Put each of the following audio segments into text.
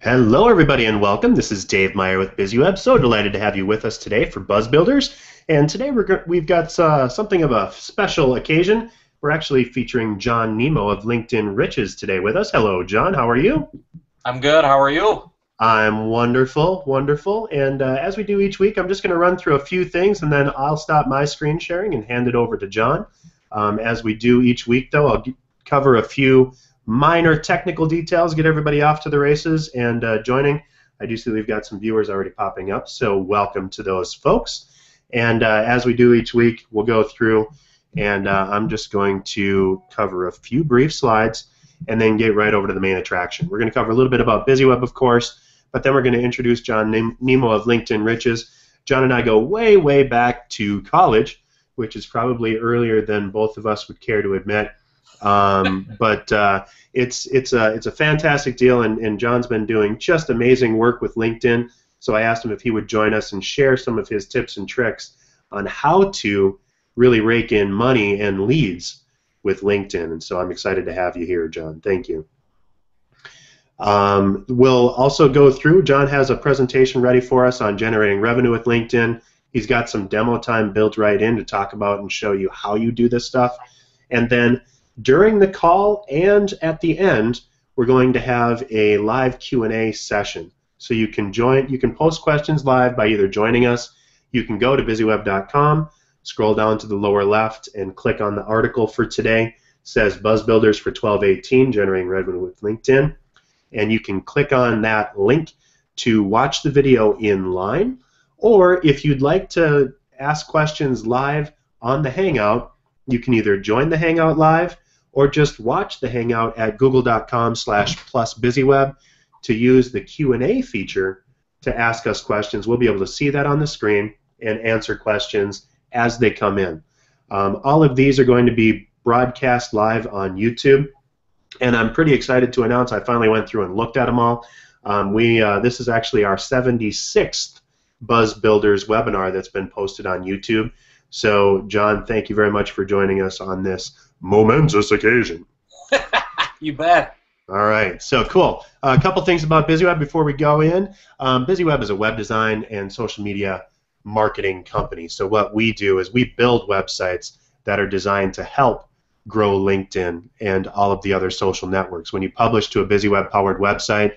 Hello, everybody, and welcome. This is Dave Meyer with BizzyWeb. So delighted to have you with us today for Buzz Builders. And today we're we've got uh, something of a special occasion. We're actually featuring John Nemo of LinkedIn Riches today with us. Hello, John. How are you? I'm good. How are you? I'm wonderful, wonderful. And uh, as we do each week, I'm just going to run through a few things, and then I'll stop my screen sharing and hand it over to John. Um, as we do each week, though, I'll cover a few minor technical details, get everybody off to the races and uh, joining. I do see we've got some viewers already popping up, so welcome to those folks. And uh, as we do each week, we'll go through, and uh, I'm just going to cover a few brief slides and then get right over to the main attraction. We're going to cover a little bit about BizzyWeb, of course, but then we're going to introduce John Nemo of LinkedIn Riches. John and I go way, way back to college, which is probably earlier than both of us would care to admit. Um, but uh, it's it's a it's a fantastic deal, and, and John's been doing just amazing work with LinkedIn. So I asked him if he would join us and share some of his tips and tricks on how to really rake in money and leads with LinkedIn. And so I'm excited to have you here, John. Thank you. Um, we'll also go through. John has a presentation ready for us on generating revenue with LinkedIn. He's got some demo time built right in to talk about and show you how you do this stuff. And then during the call and at the end, we're going to have a live Q&A session. So you can join, you can post questions live by either joining us. You can go to bizzyweb.com, scroll down to the lower left, and click on the article for today. It says Buzz Builders for 1218, generating revenue with LinkedIn, and you can click on that link to watch the video in line. Or if you'd like to ask questions live on the Hangout, you can either join the Hangout live or just watch the Hangout at google.com slash plus bizzyweb to use the Q&A feature to ask us questions. We'll be able to see that on the screen and answer questions as they come in. Um, all of these are going to be broadcast live on YouTube, and I'm pretty excited to announce I finally went through and looked at them all. Um, we uh, this is actually our 76th Buzz Builders webinar that's been posted on YouTube. So, John, thank you very much for joining us on this momentous occasion. you bet. All right, so cool. Uh, a couple things about BizzyWeb before we go in. Um, BizzyWeb is a web design and social media marketing company. So what we do is we build websites that are designed to help grow LinkedIn and all of the other social networks. When you publish to a BizzyWeb powered website,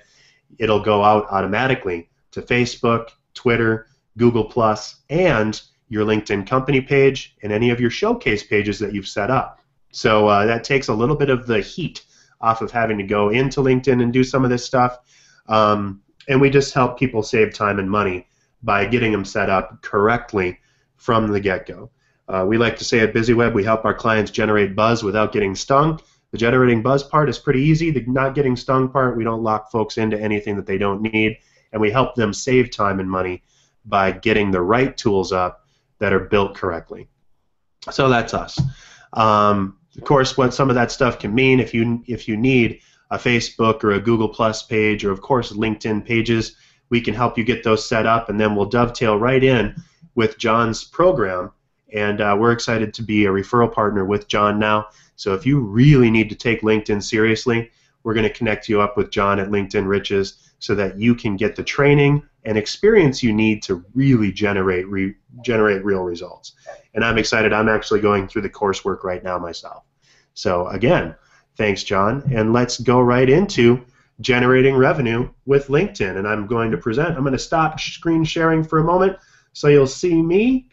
it'll go out automatically to Facebook, Twitter, Google Plus, and your LinkedIn company page and any of your showcase pages that you've set up. So uh, that takes a little bit of the heat off of having to go into LinkedIn and do some of this stuff. Um, and we just help people save time and money by getting them set up correctly from the get-go. Uh, we like to say at BizzyWeb we help our clients generate buzz without getting stung. The generating buzz part is pretty easy. The not getting stung part, we don't lock folks into anything that they don't need, and we help them save time and money by getting the right tools up that are built correctly. So that's us. Um, of course, what some of that stuff can mean if you if you need a Facebook or a Google Plus page or of course LinkedIn pages, we can help you get those set up, and then we'll dovetail right in with John's program. And uh, we're excited to be a referral partner with John now. So if you really need to take LinkedIn seriously, we're going to connect you up with John at LinkedIn Riches so that you can get the training and experience you need to really generate re- generate real results. And I'm excited. I'm actually going through the coursework right now myself. So again, thanks, John. And let's go right into generating revenue with LinkedIn. And I'm going to present. I'm going to stop screen sharing for a moment so you'll see me.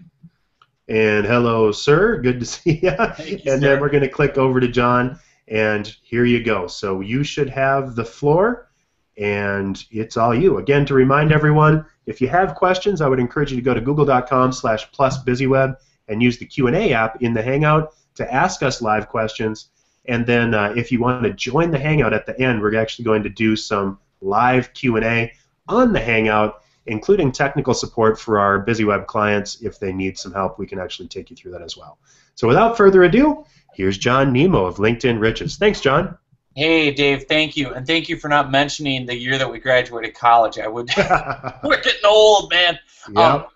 And hello, sir. Good to see you. you and sir. then we're going to click over to John. And here you go. So you should have the floor and it's all you. Again, to remind everyone, if you have questions, I would encourage you to go to google.com slash plus bizzyweb and use the Q&A app in the Hangout to ask us live questions. And then uh, if you want to join the Hangout at the end, we're actually going to do some live Q&A on the Hangout, including technical support for our BizzyWeb clients. If they need some help, we can actually take you through that as well. So without further ado, here's John Nemo of LinkedIn Riches. Thanks, John. Hey, Dave, thank you. And thank you for not mentioning the year that we graduated college. I would. we're getting old, man. Yep. Um,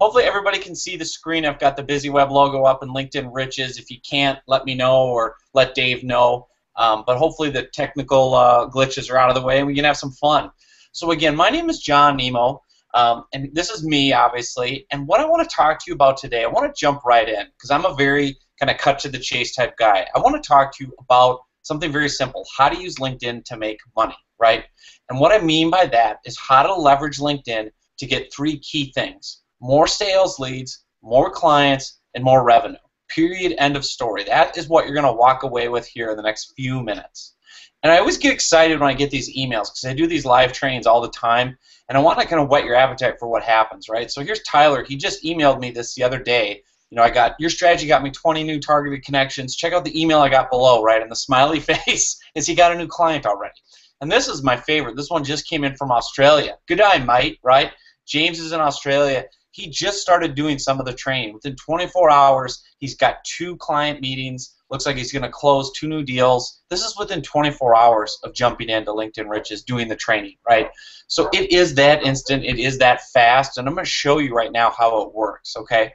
hopefully, everybody can see the screen. I've got the BizzyWeb logo up and LinkedIn Riches. If you can't, let me know or let Dave know. Um, but hopefully the technical uh, glitches are out of the way and we can have some fun. So again, my name is John Nemo, um, and this is me, obviously. And what I want to talk to you about today, I want to jump right in because I'm a very kind of cut to the chase type guy. I want to talk to you about something very simple: how to use LinkedIn to make money, right? And what I mean by that is how to leverage LinkedIn to get three key things: more sales leads, more clients, and more revenue. Period. End of story. That is what you're going to walk away with here in the next few minutes. And I always get excited when I get these emails because I do these live trainings all the time, and I want to kind of whet your appetite for what happens, right? So here's Tyler. He just emailed me this the other day. You know, I got your strategy got me 20 new targeted connections. Check out the email I got below, right? And the smiley face is he got a new client already. And this is my favorite. This one just came in from Australia. Good eye, mate, right? James is in Australia. He just started doing some of the training. Within 24 hours, he's got two client meetings. Looks like he's going to close two new deals. This is within 24 hours of jumping into LinkedIn Riches, doing the training, right? So it is that instant, it is that fast, and I'm going to show you right now how it works, okay?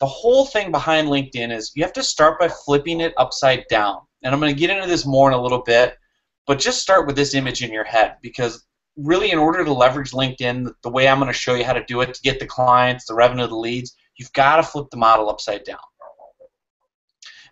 The whole thing behind LinkedIn is you have to start by flipping it upside down. And I'm going to get into this more in a little bit, but just start with this image in your head because really, in order to leverage LinkedIn, the way I'm going to show you how to do it to get the clients, the revenue, the leads, you've got to flip the model upside down.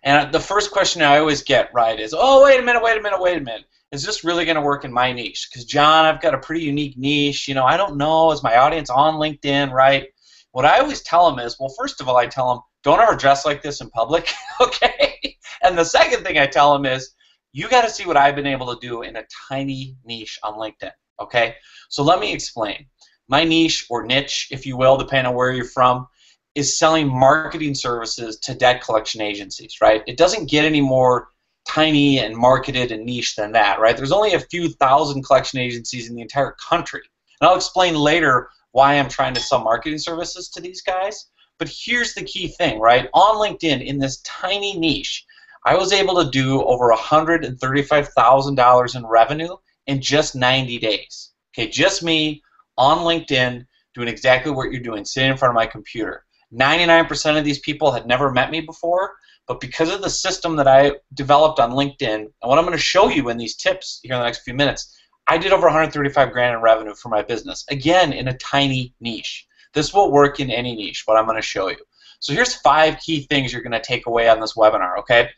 And the first question I always get, right, is, oh, wait a minute, wait a minute, wait a minute. Is this really going to work in my niche? Because, John, I've got a pretty unique niche. You know, I don't know. Is my audience on LinkedIn, right? What I always tell them is, well, first of all, I tell them, don't ever dress like this in public, okay? And the second thing I tell them is, you got to see what I've been able to do in a tiny niche on LinkedIn, okay? So let me explain. My niche, or niche, if you will, depending on where you're from, is selling marketing services to debt collection agencies, right? It doesn't get any more tiny and marketed and niche than that, right? There's only a few thousand collection agencies in the entire country. And I'll explain later why I'm trying to sell marketing services to these guys. But here's the key thing, right? On LinkedIn, in this tiny niche, I was able to do over $135,000 in revenue in just 90 days. Okay, just me on LinkedIn doing exactly what you're doing, sitting in front of my computer. 99% of these people had never met me before, but because of the system that I developed on LinkedIn, and what I'm going to show you in these tips here in the next few minutes, I did over 135 grand in revenue for my business. Again, in a tiny niche. This will work in any niche, what I'm going to show you. So here's five key things you're going to take away on this webinar, okay?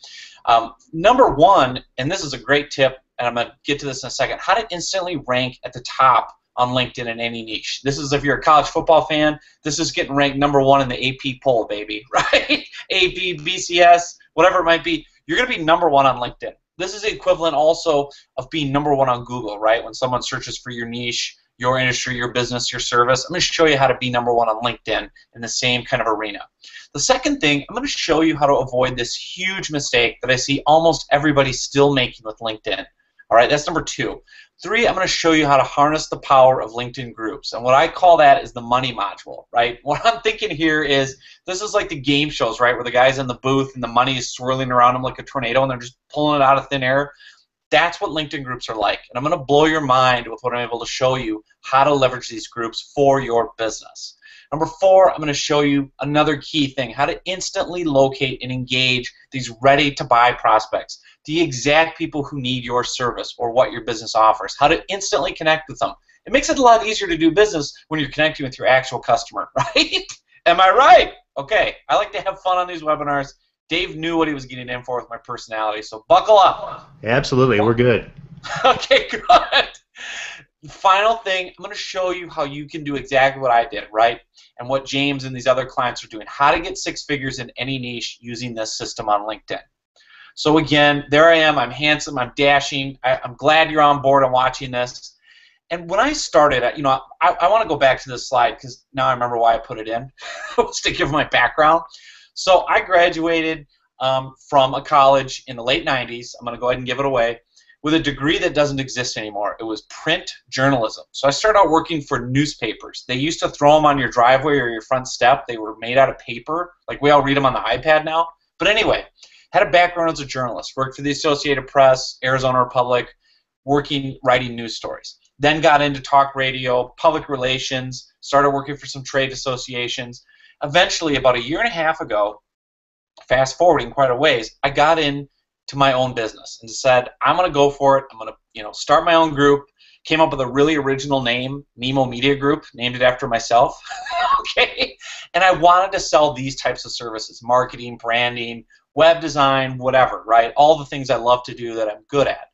Um, number one, and this is a great tip, and I'm going to get to this in a second, how to instantly rank at the top on LinkedIn in any niche. This is if you're a college football fan, this is getting ranked number one in the AP poll, baby, right? AP, BCS, whatever it might be. You're going to be number one on LinkedIn. This is the equivalent also of being number one on Google, right? When someone searches for your niche, your industry, your business, your service, I'm going to show you how to be number one on LinkedIn in the same kind of arena. The second thing, I'm going to show you how to avoid this huge mistake that I see almost everybody still making with LinkedIn. All right, that's number two. Three, I'm going to show you how to harness the power of LinkedIn groups. And what I call that is the money module, right? What I'm thinking here is this is like the game shows, right, where the guy's in the booth and the money is swirling around him like a tornado and they're just pulling it out of thin air. That's what LinkedIn groups are like. And I'm going to blow your mind with what I'm able to show you how to leverage these groups for your business. Number four, I'm going to show you another key thing, how to instantly locate and engage these ready to buy prospects, the exact people who need your service or what your business offers, how to instantly connect with them. It makes it a lot easier to do business when you're connecting with your actual customer, right? Am I right? Okay, I like to have fun on these webinars. Dave knew what he was getting in for with my personality, so buckle up. Absolutely, we're good. okay, good. Final thing, I'm going to show you how you can do exactly what I did, right? And what James and these other clients are doing. How to get six figures in any niche using this system on LinkedIn. So again, there I am. I'm handsome. I'm dashing. I, am glad you're on board and watching this. And when I started, you know, I, I want to go back to this slide because now I remember why I put it in. was to give my background. So I graduated um, from a college in the late 90s. I'm going to go ahead and give it away with a degree that doesn't exist anymore. It was print journalism. So I started out working for newspapers. They used to throw them on your driveway or your front step. They were made out of paper. Like we all read them on the iPad now. But anyway, had a background as a journalist. Worked for the Associated Press, Arizona Republic, working writing news stories. Then got into talk radio, public relations, started working for some trade associations. Eventually, about a year and a half ago, fast forwarding quite a ways, I got in to my own business and said, I'm going to go for it. I'm going to, you know, start my own group. Came up with a really original name, Nemo Media Group, named it after myself. okay. And I wanted to sell these types of services marketing, branding, web design, whatever, right? All the things I love to do that I'm good at.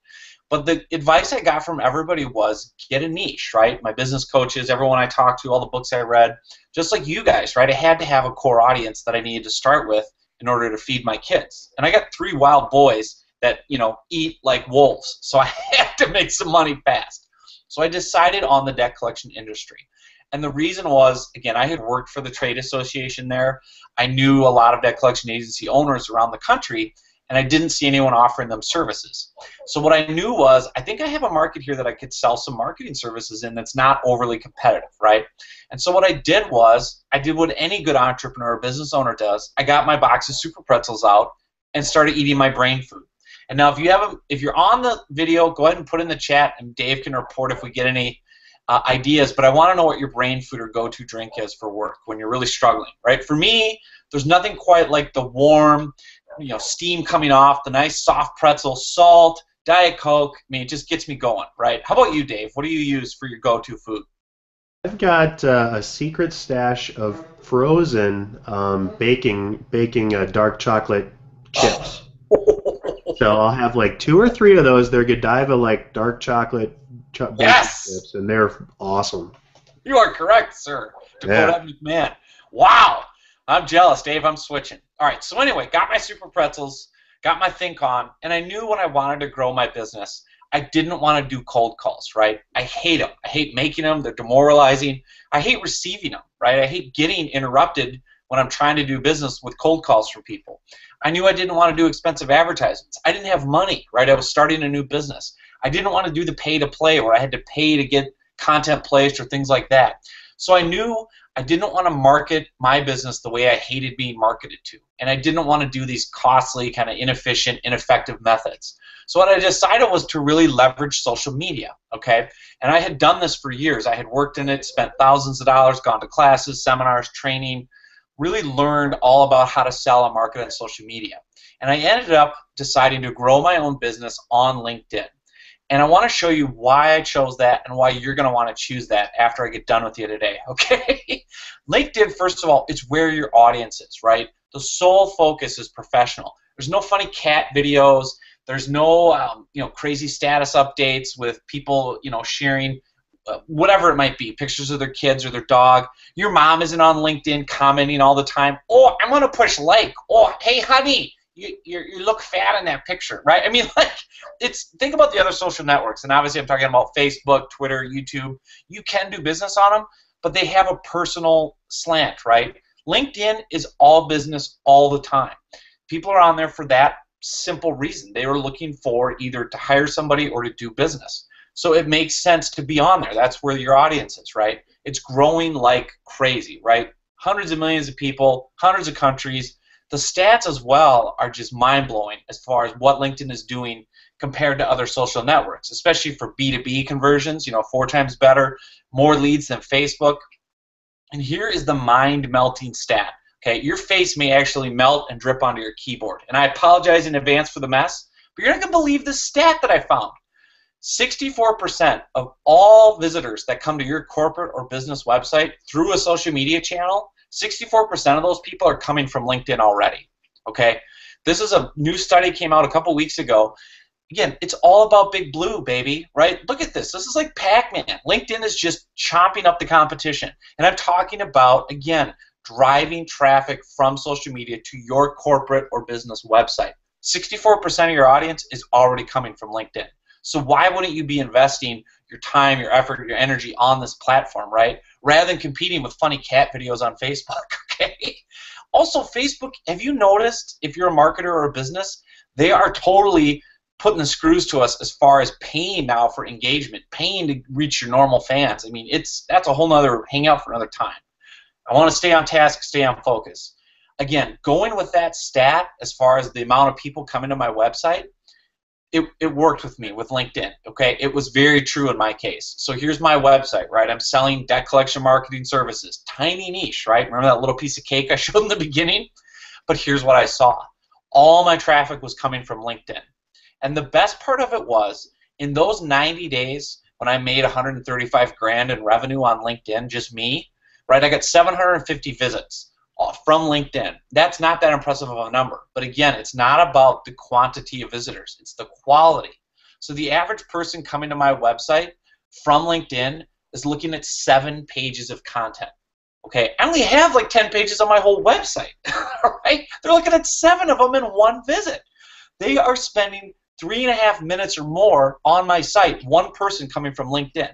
But the advice I got from everybody was get a niche, right? My business coaches, everyone I talked to, all the books I read, just like you guys, right? I had to have a core audience that I needed to start with in order to feed my kids. And I got three wild boys that, you know, eat like wolves. So I had to make some money fast. So I decided on the debt collection industry. And the reason was, again, I had worked for the trade association there. I knew a lot of debt collection agency owners around the country, and I didn't see anyone offering them services. So what I knew was, I think I have a market here that I could sell some marketing services in that's not overly competitive, right? And so what I did was, I did what any good entrepreneur or business owner does. I got my box of super pretzels out and started eating my brain food. And now, if you have, if you're on the video, go ahead and put in the chat, and Dave can report if we get any uh, ideas. But I want to know what your brain food or go-to drink is for work when you're really struggling, right? For me, there's nothing quite like the warm, you know, steam coming off, the nice soft pretzel, salt, Diet Coke. I mean, it just gets me going, right? How about you, Dave? What do you use for your go-to food? I've got uh, a secret stash of frozen um, baking baking uh, dark chocolate chips. so I'll have like two or three of those. They're Godiva like dark chocolate ch- yes! chips, and they're awesome. You are correct, sir. Dakota yeah. McMahon. Wow. I'm jealous, Dave. I'm switching. All right. So anyway, got my super pretzels, got my think on, and I knew when I wanted to grow my business, I didn't want to do cold calls. Right? I hate them. I hate making them. They're demoralizing. I hate receiving them. Right? I hate getting interrupted when I'm trying to do business with cold calls for people. I knew I didn't want to do expensive advertisements. I didn't have money. Right? I was starting a new business. I didn't want to do the pay to play where I had to pay to get content placed or things like that. So I knew I didn't want to market my business the way I hated being marketed to. And I didn't want to do these costly, kind of inefficient, ineffective methods. So what I decided was to really leverage social media, okay? And I had done this for years. I had worked in it, spent thousands of dollars, gone to classes, seminars, training, really learned all about how to sell and market on social media. And I ended up deciding to grow my own business on LinkedIn. And I want to show you why I chose that and why you're going to want to choose that after I get done with you today, okay? LinkedIn, first of all, it's where your audience is, right? The sole focus is professional. There's no funny cat videos. There's no, um, you know, crazy status updates with people, you know, sharing uh, whatever it might be, pictures of their kids or their dog. Your mom isn't on LinkedIn commenting all the time. Oh, I'm gonna push like. Oh, hey, honey, you, you look fat in that picture, right? I mean, like, it's think about the other social networks, and obviously I'm talking about Facebook, Twitter, YouTube. You can do business on them, but they have a personal slant, right? LinkedIn is all business all the time. People are on there for that simple reason. They are looking for either to hire somebody or to do business. So it makes sense to be on there. That's where your audience is, right? It's growing like crazy, right? Hundreds of millions of people, hundreds of countries the stats as well are just mind blowing as far as what LinkedIn is doing compared to other social networks, especially for B2B conversions, you know, four times better, more leads than Facebook. And here is the mind melting stat. Okay, your face may actually melt and drip onto your keyboard. And I apologize in advance for the mess, but you're not going to believe the stat that I found. 64% of all visitors that come to your corporate or business website through a social media channel 64% of those people are coming from LinkedIn already. Okay? This is a new study came out a couple weeks ago. Again, it's all about Big Blue, baby, right? Look at this. This is like Pac-Man. LinkedIn is just chomping up the competition. And I'm talking about, again, driving traffic from social media to your corporate or business website. 64% of your audience is already coming from LinkedIn. So why wouldn't you be investing your time, your effort, your energy on this platform, right? Rather than competing with funny cat videos on Facebook, okay? Also, Facebook, have you noticed if you're a marketer or a business, they are totally putting the screws to us as far as paying now for engagement, paying to reach your normal fans. I mean, it's that's a whole nother hangout for another time. I want to stay on task, stay on focus. Again, going with that stat as far as the amount of people coming to my website, it, it worked with me with LinkedIn. Okay, it was very true in my case. So here's my website, right? I'm selling debt collection marketing services, tiny niche, right? Remember that little piece of cake I showed in the beginning? But here's what I saw. all my traffic was coming from LinkedIn. And the best part of it was in those 90 days when I made 135 grand in revenue on LinkedIn, just me, right? I got 750 visits Uh, from LinkedIn. That's not that impressive of a number. But again, it's not about the quantity of visitors, it's the quality. So the average person coming to my website from LinkedIn is looking at seven pages of content. Okay, I only have like 10 pages on my whole website, right? They're looking at seven of them in one visit. They are spending three and a half minutes or more on my site, one person coming from LinkedIn.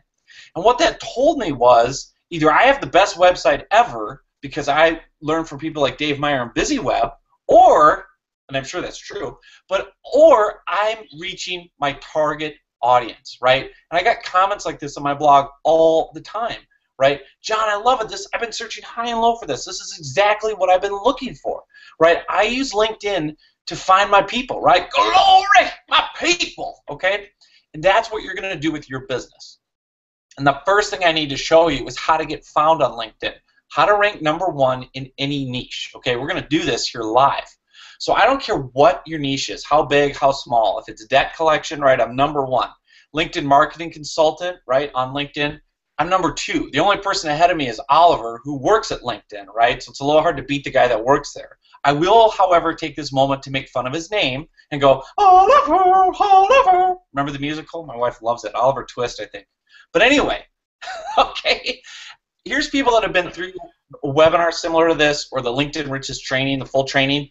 And what that told me was either I have the best website ever because I learned from people like Dave Meyer and BizzyWeb, or, and I'm sure that's true, but or I'm reaching my target audience, right? And I got comments like this on my blog all the time, right? John, I love it. This I've been searching high and low for this. This is exactly what I've been looking for, right? I use LinkedIn to find my people, right? Glory, my people, okay? And that's what you're going to do with your business. And the first thing I need to show you is how to get found on LinkedIn, how to rank number one in any niche, okay? We're going to do this here live. So I don't care what your niche is, how big, how small. If it's debt collection, right, I'm number one. LinkedIn marketing consultant, right, on LinkedIn, I'm number two. The only person ahead of me is Oliver, who works at LinkedIn, right? So it's a little hard to beat the guy that works there. I will, however, take this moment to make fun of his name and go, Oliver, Oliver. Remember the musical? My wife loves it. Oliver Twist, I think. But anyway, okay, here's people that have been through a webinar similar to this or the LinkedIn Riches training, the full training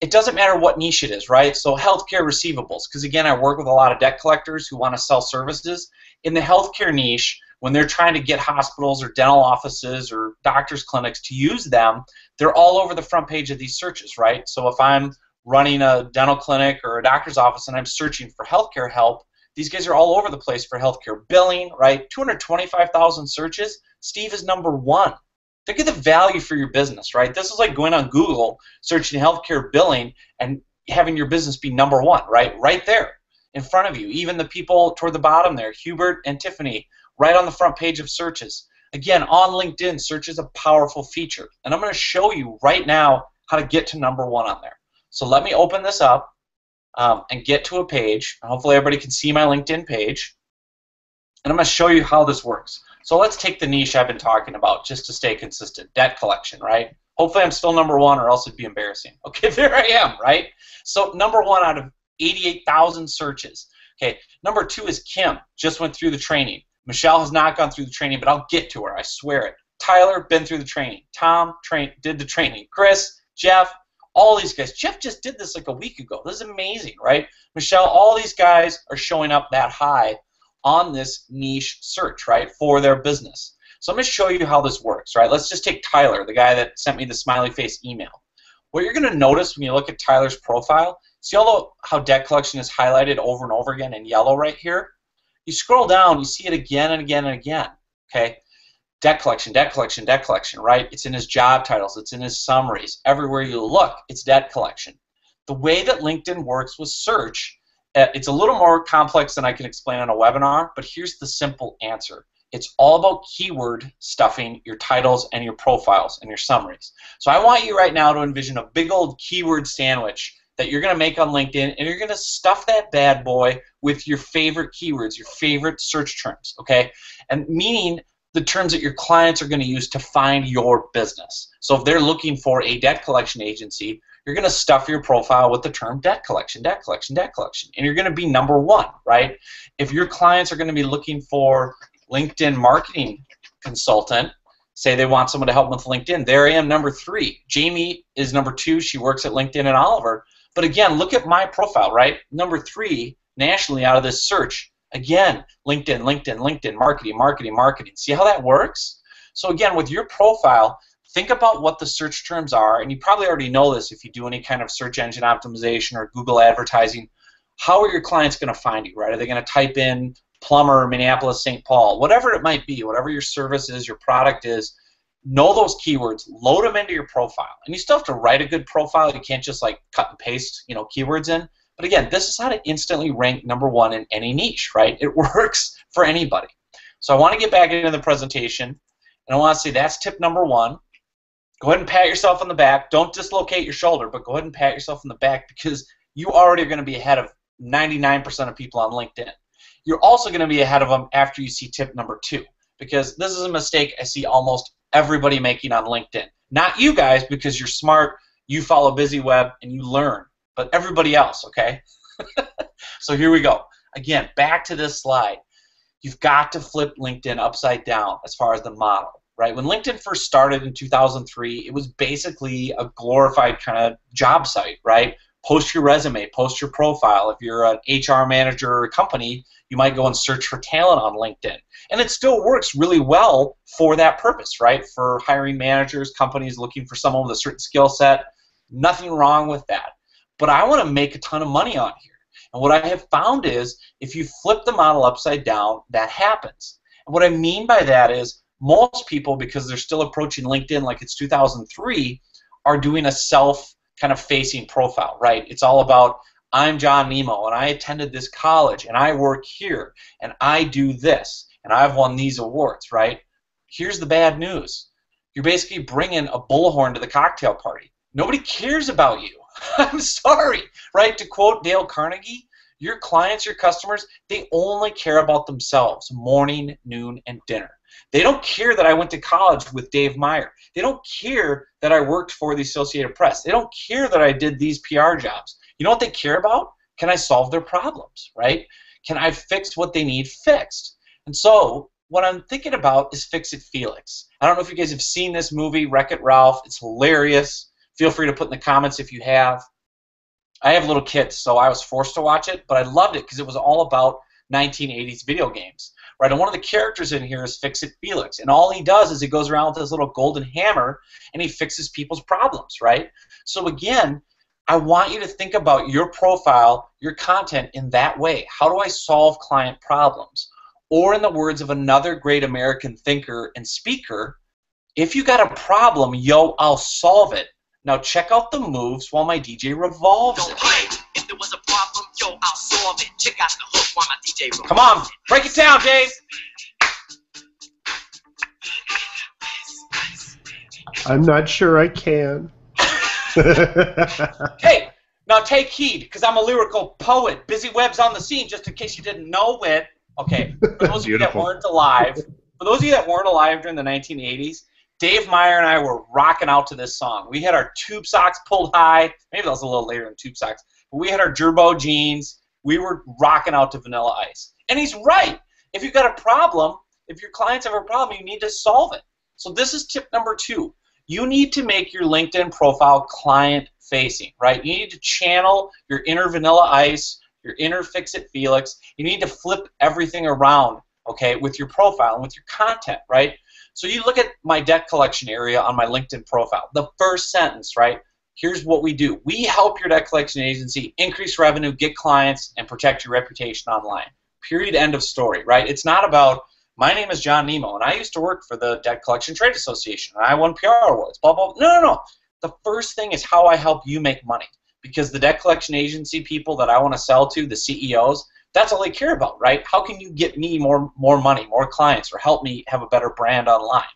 it doesn't matter what niche it is, right? So healthcare receivables, because again, I work with a lot of debt collectors who want to sell services. In the healthcare niche, when they're trying to get hospitals or dental offices or doctors' clinics to use them, they're all over the front page of these searches, right? So if I'm running a dental clinic or a doctor's office and I'm searching for healthcare help, these guys are all over the place for healthcare billing, right? 225,000 searches. Steve is number one. Think of the value for your business, right? This is like going on Google, searching healthcare billing, and having your business be number one, right? Right there in front of you. Even the people toward the bottom there, Hubert and Tiffany, right on the front page of searches. Again, on LinkedIn, search is a powerful feature. And I'm going to show you right now how to get to number one on there. So let me open this up um, and get to a page. Hopefully everybody can see my LinkedIn page. And I'm going to show you how this works. So let's take the niche I've been talking about just to stay consistent. Debt collection, right? Hopefully I'm still number one or else it'd be embarrassing. Okay, there I am, right? So number one out of 88,000 searches. Okay, number two is Kim, just went through the training. Michelle has not gone through the training, but I'll get to her, I swear it. Tyler, been through the training. Tom, train, did the training. Chris, Jeff, all these guys. Jeff just did this like a week ago. This is amazing, right? Michelle, all these guys are showing up that high on this niche search, right, for their business. So I'm going to show you how this works, right? Let's just take Tyler, the guy that sent me the smiley face email. What you're going to notice when you look at Tyler's profile, see all how debt collection is highlighted over and over again in yellow right here? You scroll down, you see it again and again and again, okay? Debt collection, debt collection, debt collection, right? It's in his job titles, it's in his summaries. Everywhere you look, it's debt collection. The way that LinkedIn works with search Uh, it's a little more complex than I can explain on a webinar, but here's the simple answer. It's all about keyword stuffing your titles and your profiles and your summaries. So I want you right now to envision a big old keyword sandwich that you're going to make on LinkedIn, and you're going to stuff that bad boy with your favorite keywords, your favorite search terms, okay? And meaning the terms that your clients are going to use to find your business. So if they're looking for a debt collection agency, you're going to stuff your profile with the term debt collection, debt collection, debt collection, and you're going to be number one, right? If your clients are going to be looking for LinkedIn marketing consultant, say they want someone to help them with LinkedIn, there I am, number three. Jamie is number two. She works at LinkedIn and Oliver. But again, look at my profile, right? Number three nationally out of this search. Again, LinkedIn, LinkedIn, LinkedIn, marketing, marketing, marketing. See how that works? So again, with your profile, think about what the search terms are, and you probably already know this if you do any kind of search engine optimization or Google advertising. How are your clients going to find you, right? Are they going to type in plumber, Minneapolis, St. Paul, whatever it might be, whatever your service is, your product is, know those keywords, load them into your profile. And you still have to write a good profile. You can't just like cut and paste, you know, keywords in. But again, this is how to instantly rank number one in any niche, right? It works for anybody. So I want to get back into the presentation, and I want to say that's tip number one. Go ahead and pat yourself on the back. Don't dislocate your shoulder, but go ahead and pat yourself on the back because you already are going to be ahead of 99% of people on LinkedIn. You're also going to be ahead of them after you see tip number two because this is a mistake I see almost everybody making on LinkedIn. Not you guys because you're smart, you follow BizzyWeb, and you learn, but everybody else, okay? so here we go. Again, back to this slide. You've got to flip LinkedIn upside down as far as the model, right? When LinkedIn first started in 2003, it was basically a glorified kind of job site, right? Post your resume, post your profile. If you're an HR manager or a company, you might go and search for talent on LinkedIn. And it still works really well for that purpose, right? For hiring managers, companies looking for someone with a certain skill set. Nothing wrong with that. But I want to make a ton of money on here. And what I have found is if you flip the model upside down, that happens. And what I mean by that is most people, because they're still approaching LinkedIn like it's 2003, are doing a self kind of facing profile, right? It's all about I'm John Nemo and I attended this college and I work here and I do this and I've won these awards, right? Here's the bad news. You're basically bringing a bullhorn to the cocktail party. Nobody cares about you. I'm sorry, right? To quote Dale Carnegie, your clients, your customers, they only care about themselves morning, noon, and dinner. They don't care that I went to college with Dave Meyer. They don't care that I worked for the Associated Press. They don't care that I did these PR jobs. You know what they care about? Can I solve their problems, right? Can I fix what they need fixed? And so what I'm thinking about is Fix It Felix. I don't know if you guys have seen this movie, Wreck It Ralph. It's hilarious. Feel free to put in the comments if you have. I have little kids, so I was forced to watch it, but I loved it because it was all about 1980s video games. Right, and one of the characters in here is Fix It Felix, and all he does is he goes around with his little golden hammer and he fixes people's problems. Right. So again, I want you to think about your profile, your content in that way. How do I solve client problems? Or, in the words of another great American thinker and speaker, if you got a problem, yo, I'll solve it. Now check out the moves while my DJ revolves it. If there was a problem, yo, I'll solve it. Check out the hook while my DJ revolves Come on, break it down, Dave. I'm not sure I can. hey, now take heed, because I'm a lyrical poet. BizzyWeb's on the scene, just in case you didn't know it. Okay, for those of you that weren't alive, for those of you that weren't alive during the 1980s, Dave Meyer and I were rocking out to this song. We had our tube socks pulled high. Maybe that was a little later than tube socks. We had our Girbaud jeans. We were rocking out to Vanilla Ice. And he's right. If you've got a problem, if your clients have a problem, you need to solve it. So this is tip number two you need to make your LinkedIn profile client facing, right? You need to channel your inner vanilla ice, your inner fix it Felix. You need to flip everything around, okay, with your profile and with your content, right? So you look at my debt collection area on my LinkedIn profile. The first sentence, right? Here's what we do. We help your debt collection agency increase revenue, get clients, and protect your reputation online. Period. End of story, right? It's not about my name is John Nemo, and I used to work for the Debt Collection Trade Association, and I won PR awards, blah, blah, blah. No, no, no. The first thing is how I help you make money. Because the debt collection agency people that I want to sell to, the CEOs, that's all they care about, right? How can you get me more, more money, more clients, or help me have a better brand online?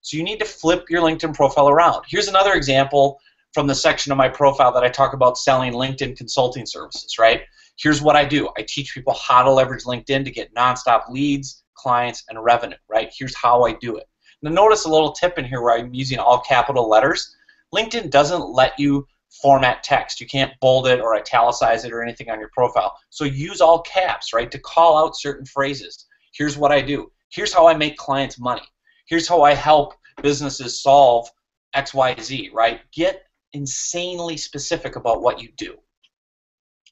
So you need to flip your LinkedIn profile around. Here's another example from the section of my profile that I talk about selling LinkedIn consulting services, right? Here's what I do. I teach people how to leverage LinkedIn to get nonstop leads, clients, and revenue, right? Here's how I do it. Now notice a little tip in here where I'm using all capital letters. LinkedIn doesn't let you format text. You can't bold it or italicize it or anything on your profile. So use all caps, right, to call out certain phrases. Here's what I do. Here's how I make clients money. Here's how I help businesses solve XYZ, right? Get insanely specific about what you do.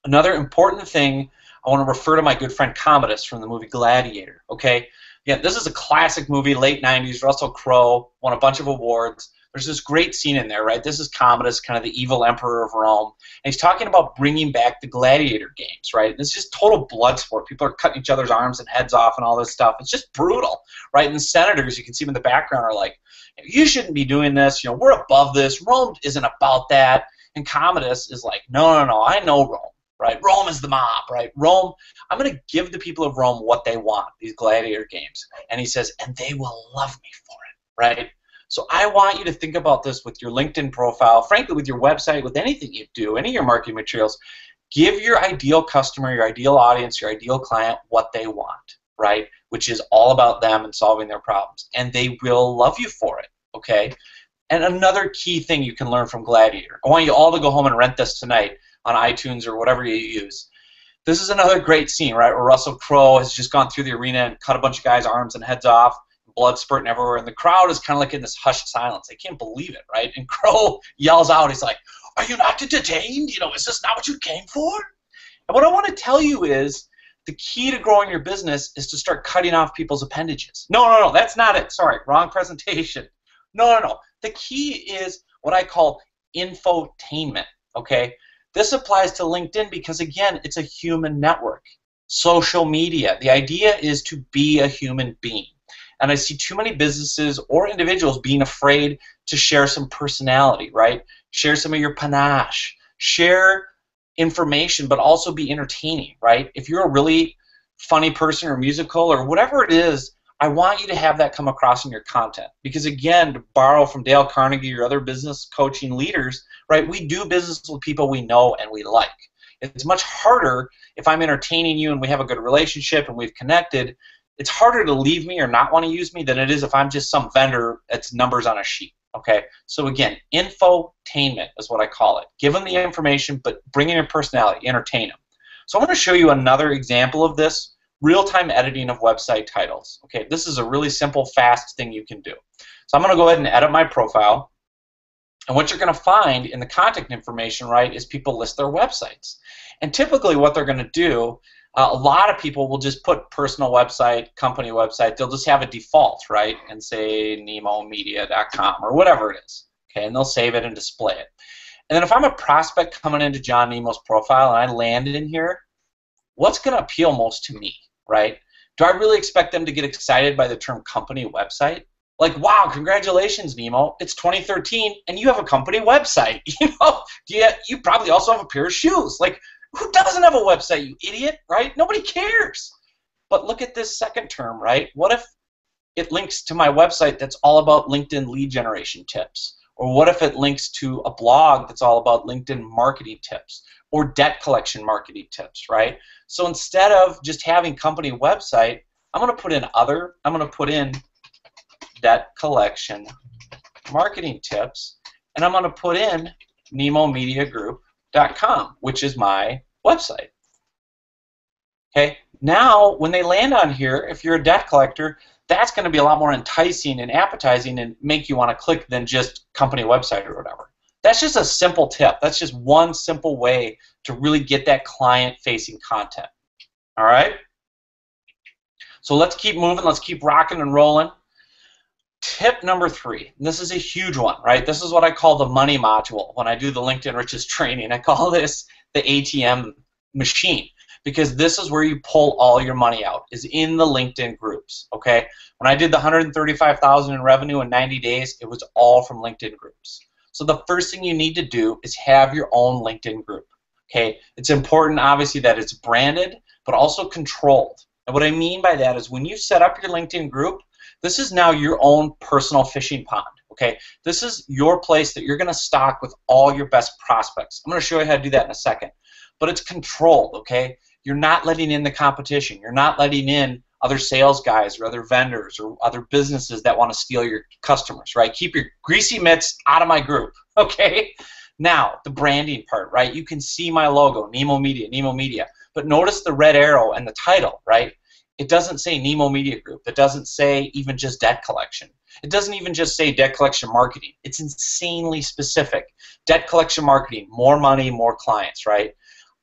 Another important thing I want to refer to my good friend Commodus from the movie Gladiator. Okay, yeah, this is a classic movie, late '90s. Russell Crowe won a bunch of awards. There's this great scene in there, right? This is Commodus, kind of the evil emperor of Rome, and he's talking about bringing back the gladiator games, right? This is just total blood sport. People are cutting each other's arms and heads off and all this stuff. It's just brutal, right? And the senators, you can see them in the background, are like, "You shouldn't be doing this. You know, we're above this. Rome isn't about that." And Commodus is like, "No, no, no. I know Rome right? Rome is the mob, right? Rome, I'm going to give the people of Rome what they want, these gladiator games. And he says, and they will love me for it, right? So I want you to think about this with your LinkedIn profile, frankly, with your website, with anything you do, any of your marketing materials. Give your ideal customer, your ideal audience, your ideal client what they want, right? Which is all about them and solving their problems. And they will love you for it, okay? And another key thing you can learn from Gladiator. I want you all to go home and rent this tonight on iTunes or whatever you use. This is another great scene, right, where Russell Crowe has just gone through the arena and cut a bunch of guys' arms and heads off blood spurting everywhere, and the crowd is kind of like in this hushed silence. They can't believe it, right? And Crowe yells out, he's like, "Are you not detained? You know, is this not what you came for?" And what I want to tell you is the key to growing your business is to start cutting off people's appendages. No, no, no, that's not it. Sorry, wrong presentation. No, no, no. The key is what I call infotainment. Okay, this applies to LinkedIn because again, it's a human network. Social media. The idea is to be a human being. And I see too many businesses or individuals being afraid to share some personality, right? Share some of your panache. Share information, but also be entertaining, right? If you're a really funny person or musical or whatever it is, I want you to have that come across in your content. Because again, to borrow from Dale Carnegie or other business coaching leaders, right, we do business with people we know and we like. It's much harder if I'm entertaining you and we have a good relationship and we've connected it's harder to leave me or not want to use me than it is if I'm just some vendor that's numbers on a sheet. Okay, so again, infotainment is what I call it. Give them the information, but bring in your personality, entertain them. So I'm going to show you another example of this real-time editing of website titles. Okay, this is a really simple, fast thing you can do. So I'm going to go ahead and edit my profile. And what you're going to find in the contact information, right, is people list their websites. And typically what they're going to do uh, a lot of people will just put personal website, company website. They'll just have a default, right, and say nemomedia.com or whatever it is. Okay, and they'll save it and display it. And then if I'm a prospect coming into John Nemo's profile and I land in here, what's going to appeal most to me, right? Do I really expect them to get excited by the term company website? Like, wow, congratulations, Nemo. It's 2013 and you have a company website. You know, you, you probably also have a pair of shoes. Like, who doesn't have a website, you idiot, right? Nobody cares. But look at this second term, right? What if it links to my website that's all about LinkedIn lead generation tips? Or what if it links to a blog that's all about LinkedIn marketing tips or debt collection marketing tips, right? So instead of just having company website, I'm going to put in other, I'm going to put in debt collection marketing tips, and I'm going to put in Nemo Media Group com, which is my website. Okay, now when they land on here, if you're a debt collector, that's going to be a lot more enticing and appetizing and make you want to click than just company website or whatever. That's just a simple tip. That's just one simple way to really get that client facing content. All right? So let's keep moving. Let's keep rocking and rolling. Tip number three, this is a huge one, right? This is what I call the money module when I do the LinkedIn Riches training. I call this the ATM machine because this is where you pull all your money out is in the LinkedIn groups. Okay, when I did the 135,000 in revenue in 90 days, it was all from LinkedIn groups. So the first thing you need to do is have your own LinkedIn group. Okay, it's important obviously that it's branded, but also controlled. And what I mean by that is when you set up your LinkedIn group, this is now your own personal fishing pond. Okay, this is your place that you're going to stock with all your best prospects. I'm going to show you how to do that in a second, but it's controlled. Okay, you're not letting in the competition. You're not letting in other sales guys or other vendors or other businesses that want to steal your customers. Right? Keep your greasy mitts out of my group. Okay. Now the branding part, right? You can see my logo, Nemo Media, Nemo Media, but notice the red arrow and the title, right? It doesn't say Nemo Media Group. It doesn't say even just debt collection. It doesn't even just say debt collection marketing. It's insanely specific. Debt collection marketing, more money, more clients, right?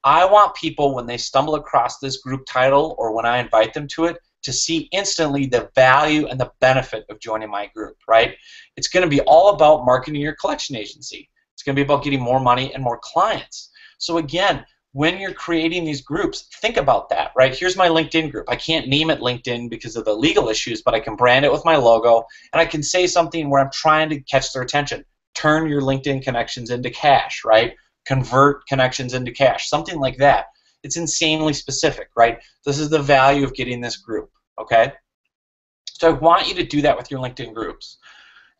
I want people when they stumble across this group title or when I invite them to it to see instantly the value and the benefit of joining my group, right? It's going to be all about marketing your collection agency. It's going to be about getting more money and more clients. So again, when you're creating these groups, think about that, right? Here's my LinkedIn group. I can't name it LinkedIn because of the legal issues, but I can brand it with my logo and I can say something where I'm trying to catch their attention. Turn your LinkedIn connections into cash, right? Convert connections into cash, something like that. It's insanely specific, right? This is the value of getting this group, okay? So I want you to do that with your LinkedIn groups.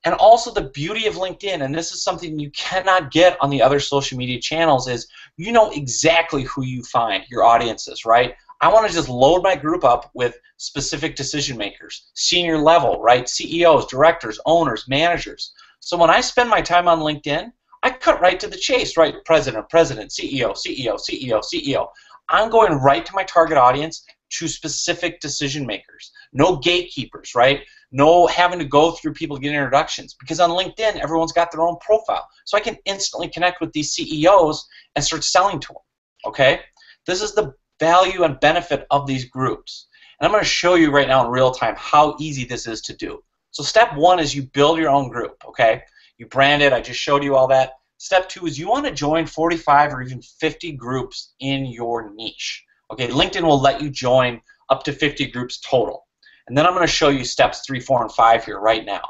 And also the beauty of LinkedIn, and this is something you cannot get on the other social media channels, is you know exactly who you find, your audiences, right? I want to just load my group up with specific decision makers, senior level, right? CEOs, directors, owners, managers. So when I spend my time on LinkedIn, I cut right to the chase, right? President, president, CEO, CEO, CEO, CEO. I'm going right to my target audience to specific decision makers. No gatekeepers, right? No having to go through people to get introductions. Because on LinkedIn, everyone's got their own profile. So I can instantly connect with these CEOs and start selling to them. Okay? This is the value and benefit of these groups. And I'm going to show you right now in real time how easy this is to do. So step one is you build your own group, okay? You brand it, I just showed you all that. Step two is you want to join 45 or even 50 groups in your niche. Okay, LinkedIn will let you join up to 50 groups total. And then I'm going to show you steps three, four, and five here right now.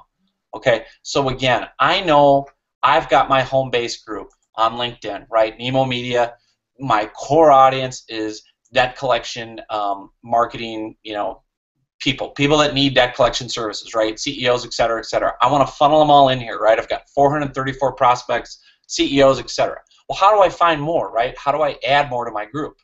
Okay, so again, I know I've got my home base group on LinkedIn, right? Nemo Media. My core audience is debt collection um, marketing, you know, people, people that need debt collection services, right? CEOs, et cetera, et cetera. I want to funnel them all in here, right? I've got 434 prospects, CEOs, et cetera. Well, how do I find more, right? How do I add more to my group?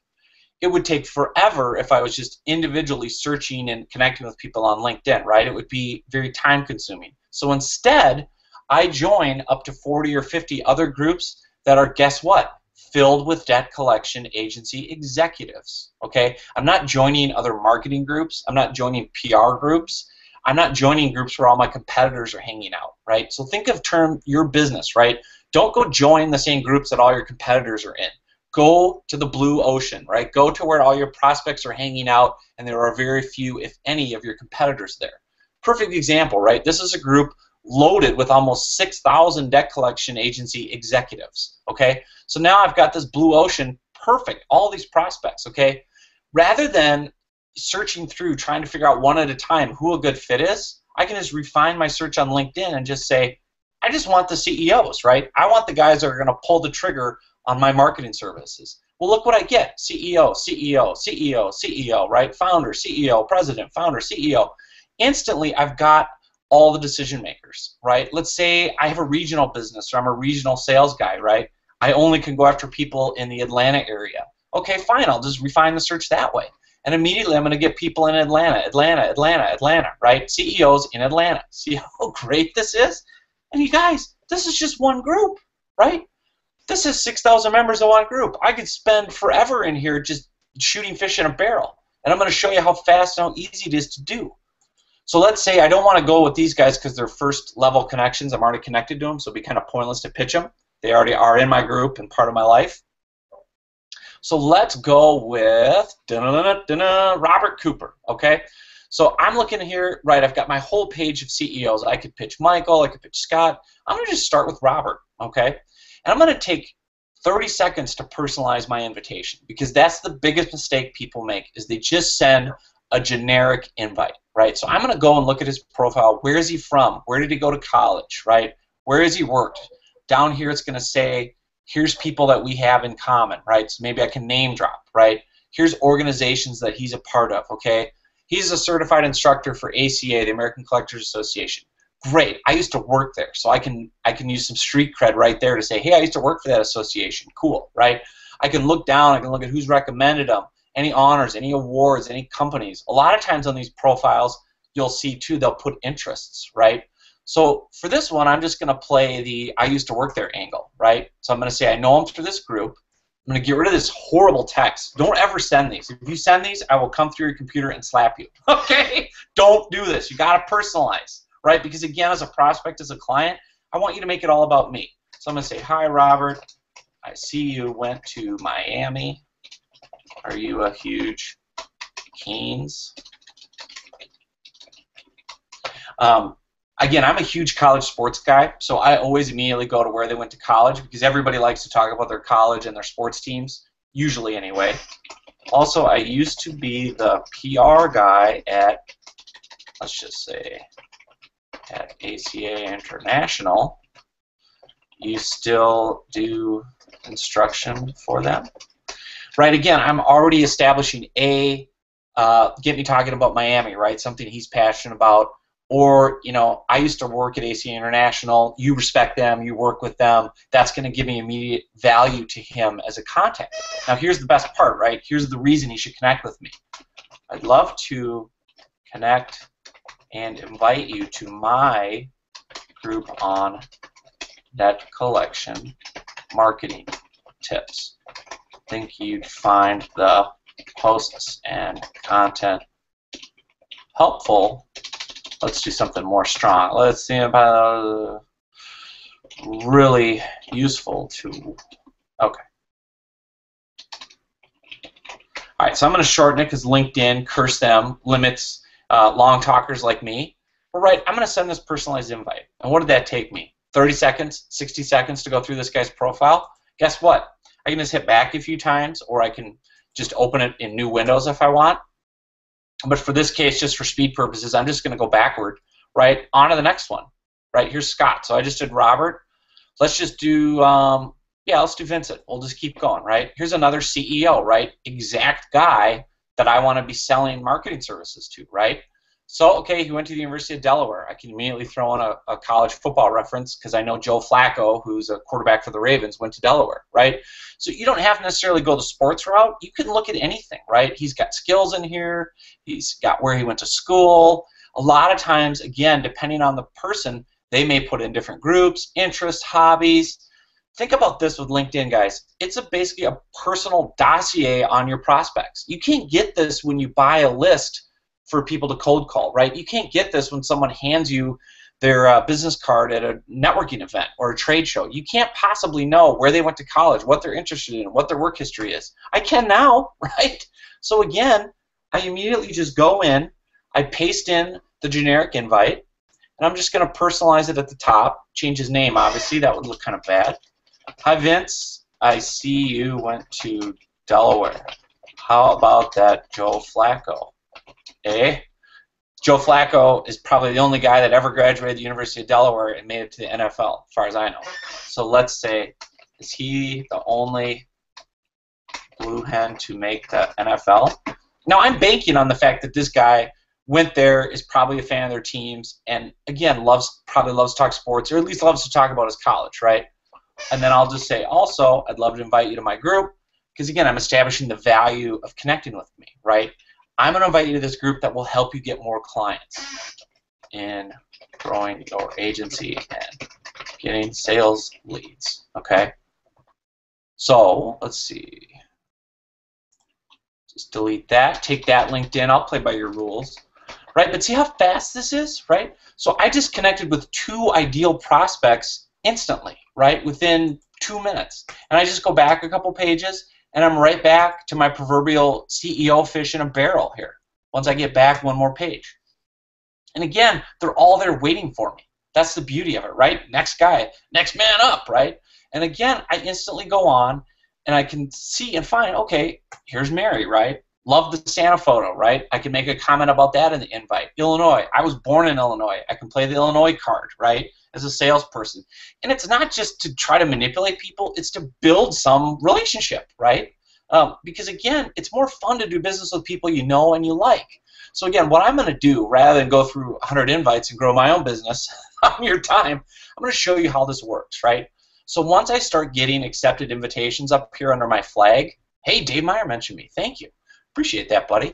It would take forever if I was just individually searching and connecting with people on LinkedIn, right? It would be very time consuming. So instead, I join up to 40 or 50 other groups that are, guess what? filled with debt collection agency executives. Okay, I'm not joining other marketing groups. I'm not joining PR groups. I'm not joining groups where all my competitors are hanging out. Right. So think of term your business. Right. Don't go join the same groups that all your competitors are in. Go to the blue ocean. Right. Go to where all your prospects are hanging out, and there are very few, if any, of your competitors there. Perfect example. Right. This is a group loaded with almost 6,000 debt collection agency executives. Okay, so now I've got this blue ocean, perfect, all these prospects. Okay, rather than searching through trying to figure out one at a time who a good fit is, I can just refine my search on LinkedIn and just say, I just want the CEOs, right? I want the guys that are going to pull the trigger on my marketing services. Well, look what I get CEO, CEO, CEO, CEO, right? Founder, CEO, president, founder, CEO. Instantly, I've got all the decision makers, right? Let's say I have a regional business or I'm a regional sales guy, right? I only can go after people in the Atlanta area. Okay, fine, I'll just refine the search that way. And immediately I'm going to get people in Atlanta, Atlanta, Atlanta, Atlanta, right? CEOs in Atlanta. See how great this is? And you guys, this is just one group, right? This is 6,000 members of one group. I could spend forever in here just shooting fish in a barrel. And I'm going to show you how fast and how easy it is to do. So let's say I don't want to go with these guys because they're first level connections. I'm already connected to them, so it'd be kind of pointless to pitch them. They already are in my group and part of my life. So let's go with Robert Cooper. Okay. So I'm looking here, right? I've got my whole page of CEOs. I could pitch Michael. I could pitch Scott. I'm going to just start with Robert. Okay. And I'm going to take 30 seconds to personalize my invitation because that's the biggest mistake people make is they just send a generic invite right? So I'm going to go and look at his profile. Where is he from? Where did he go to college, right? Where has he worked? Down here it's going to say, here's people that we have in common, right? So maybe I can name drop, right? Here's organizations that he's a part of, okay? He's a certified instructor for ACA, the American Collectors Association. Great. I used to work there, so I can I can use some street cred right there to say, hey, I used to work for that association. Cool, right? I can look down. I can look at who's recommended them any honors, any awards, any companies. A lot of times on these profiles, you'll see too, they'll put interests, right? So for this one, I'm just going to play the I used to work there angle, right? So I'm going to say I know them through this group. I'm going to get rid of this horrible text. Don't ever send these. If you send these, I will come through your computer and slap you. Okay? Don't do this. You got to personalize, right? Because again, as a prospect, as a client, I want you to make it all about me. So I'm going to say, "Hi, Robert. I see you went to Miami. Are you a huge Canes? Um, again, I'm a huge college sports guy, so I always immediately go to where they went to college because everybody likes to talk about their college and their sports teams, usually anyway. Also, I used to be the PR guy at, let's just say, at ACA International. You still do instruction for them? right? Again, I'm already establishing a uh, get me talking about Miami, right? Something he's passionate about. or you know i used to work at ACA international you respect them you work with them that's going to give me immediate value to him as a contact now here's the best part right here's the reason he should connect with me i'd love to connect and invite you to my group on debt collection marketing tips I think you'd find the posts and content helpful let's do something more strong. Let's see about really useful to. Okay. All right, so I'm going to shorten it because LinkedIn, curse them, limits uh, long talkers like me. But right, I'm going to send this personalized invite. And what did that take me? 30 seconds, 60 seconds to go through this guy's profile? Guess what? I can just hit back a few times, or I can just open it in new windows if I want. But for this case, just for speed purposes, I'm just going to go backward, right, on to the next one. Right, here's Scott. So I just did Robert. Let's just do, um, yeah, let's do Vincent. We'll just keep going, right? Here's another CEO, right? Exact guy that I want to be selling marketing services to, right? So, okay, he went to the University of Delaware. I can immediately throw in a, a college football reference because I know Joe Flacco, who's a quarterback for the Ravens, went to Delaware, right? So you don't have to necessarily go the sports route. You can look at anything, right? He's got skills in here. He's got where he went to school. A lot of times, again, depending on the person, they may put in different groups, interests, hobbies. Think about this with LinkedIn, guys. It's a, basically a personal dossier on your prospects. You can't get this when you buy a list for people to cold call, right? You can't get this when someone hands you their uh, business card at a networking event or a trade show. You can't possibly know where they went to college, what they're interested in, what their work history is. I can now, right? So again, I immediately just go in, I paste in the generic invite, and I'm just going to personalize it at the top. Change his name, obviously. That would look kind of bad. Hi, Vince. I see you went to Delaware. How about that Joe Flacco? Eh? Joe Flacco is probably the only guy that ever graduated the University of Delaware and made it to the NFL, as far as I know. So let's say, is he the only blue hen to make the NFL? Now I'm banking on the fact that this guy went there, is probably a fan of their teams, and again loves probably loves to talk sports, or at least loves to talk about his college, right? And then I'll just say, also, I'd love to invite you to my group, because again, I'm establishing the value of connecting with me, right? I'm going to invite you to this group that will help you get more clients in growing your agency and getting sales leads. Okay? So, let's see. Just delete that. Take that LinkedIn. I'll play by your rules. Right? But see how fast this is? Right? So I just connected with two ideal prospects instantly, right? Within two minutes. And I just go back a couple pages and I'm right back to my proverbial CEO fish in a barrel here once I get back one more page. And again, they're all there waiting for me. That's the beauty of it, right? Next guy, next man up, right? And again, I instantly go on and I can see and find, okay, here's Mary, right? Love the Santa photo, right? I can make a comment about that in the invite. Illinois, I was born in Illinois. I can play the Illinois card, right? As a salesperson. And it's not just to try to manipulate people, it's to build some relationship, right? Um, because again, it's more fun to do business with people you know and you like. So again, what I'm going to do, rather than go through 100 invites and grow my own business on your time, I'm going to show you how this works, right? So once I start getting accepted invitations up here under my flag, hey, Dave Meyer mentioned me. Thank you. Appreciate that, buddy.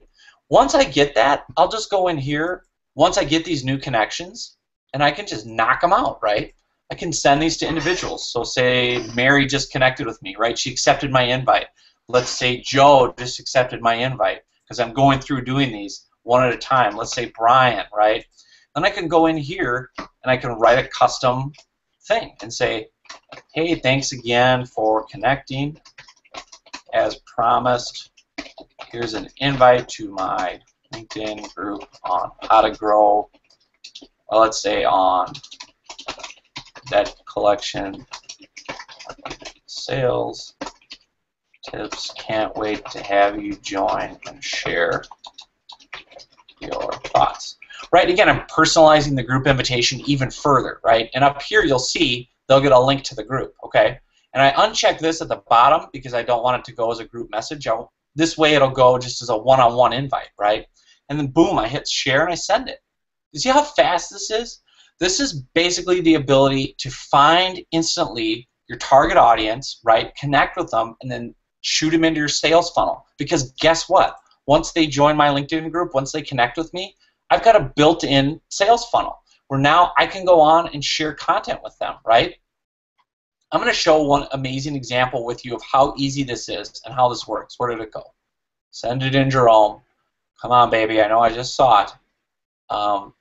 Once I get that, I'll just go in here. Once I get these new connections, and I can just knock them out, right? I can send these to individuals. So say Mary just connected with me, right? She accepted my invite. Let's say Joe just accepted my invite because I'm going through doing these one at a time. Let's say Brian, right? Then I can go in here and I can write a custom thing and say, hey, thanks again for connecting. As promised, here's an invite to my LinkedIn group on how to grow, well, let's say on debt collection, sales tips. Can't wait to have you join and share your thoughts. Right, again, I'm personalizing the group invitation even further, right? And up here you'll see they'll get a link to the group, okay? And I uncheck this at the bottom because I don't want it to go as a group message. I'll this way it'll go just as a one-on-one invite, right? And then boom, I hit share and I send it. You see how fast this is? This is basically the ability to find instantly your target audience, right? Connect with them, and then shoot them into your sales funnel. Because guess what? Once they join my LinkedIn group, once they connect with me, I've got a built-in sales funnel where now I can go on and share content with them, right? I'm going to show one amazing example with you of how easy this is and how this works. Where did it go? Send it in, Jerome. Come on, baby. I know I just saw it. Um,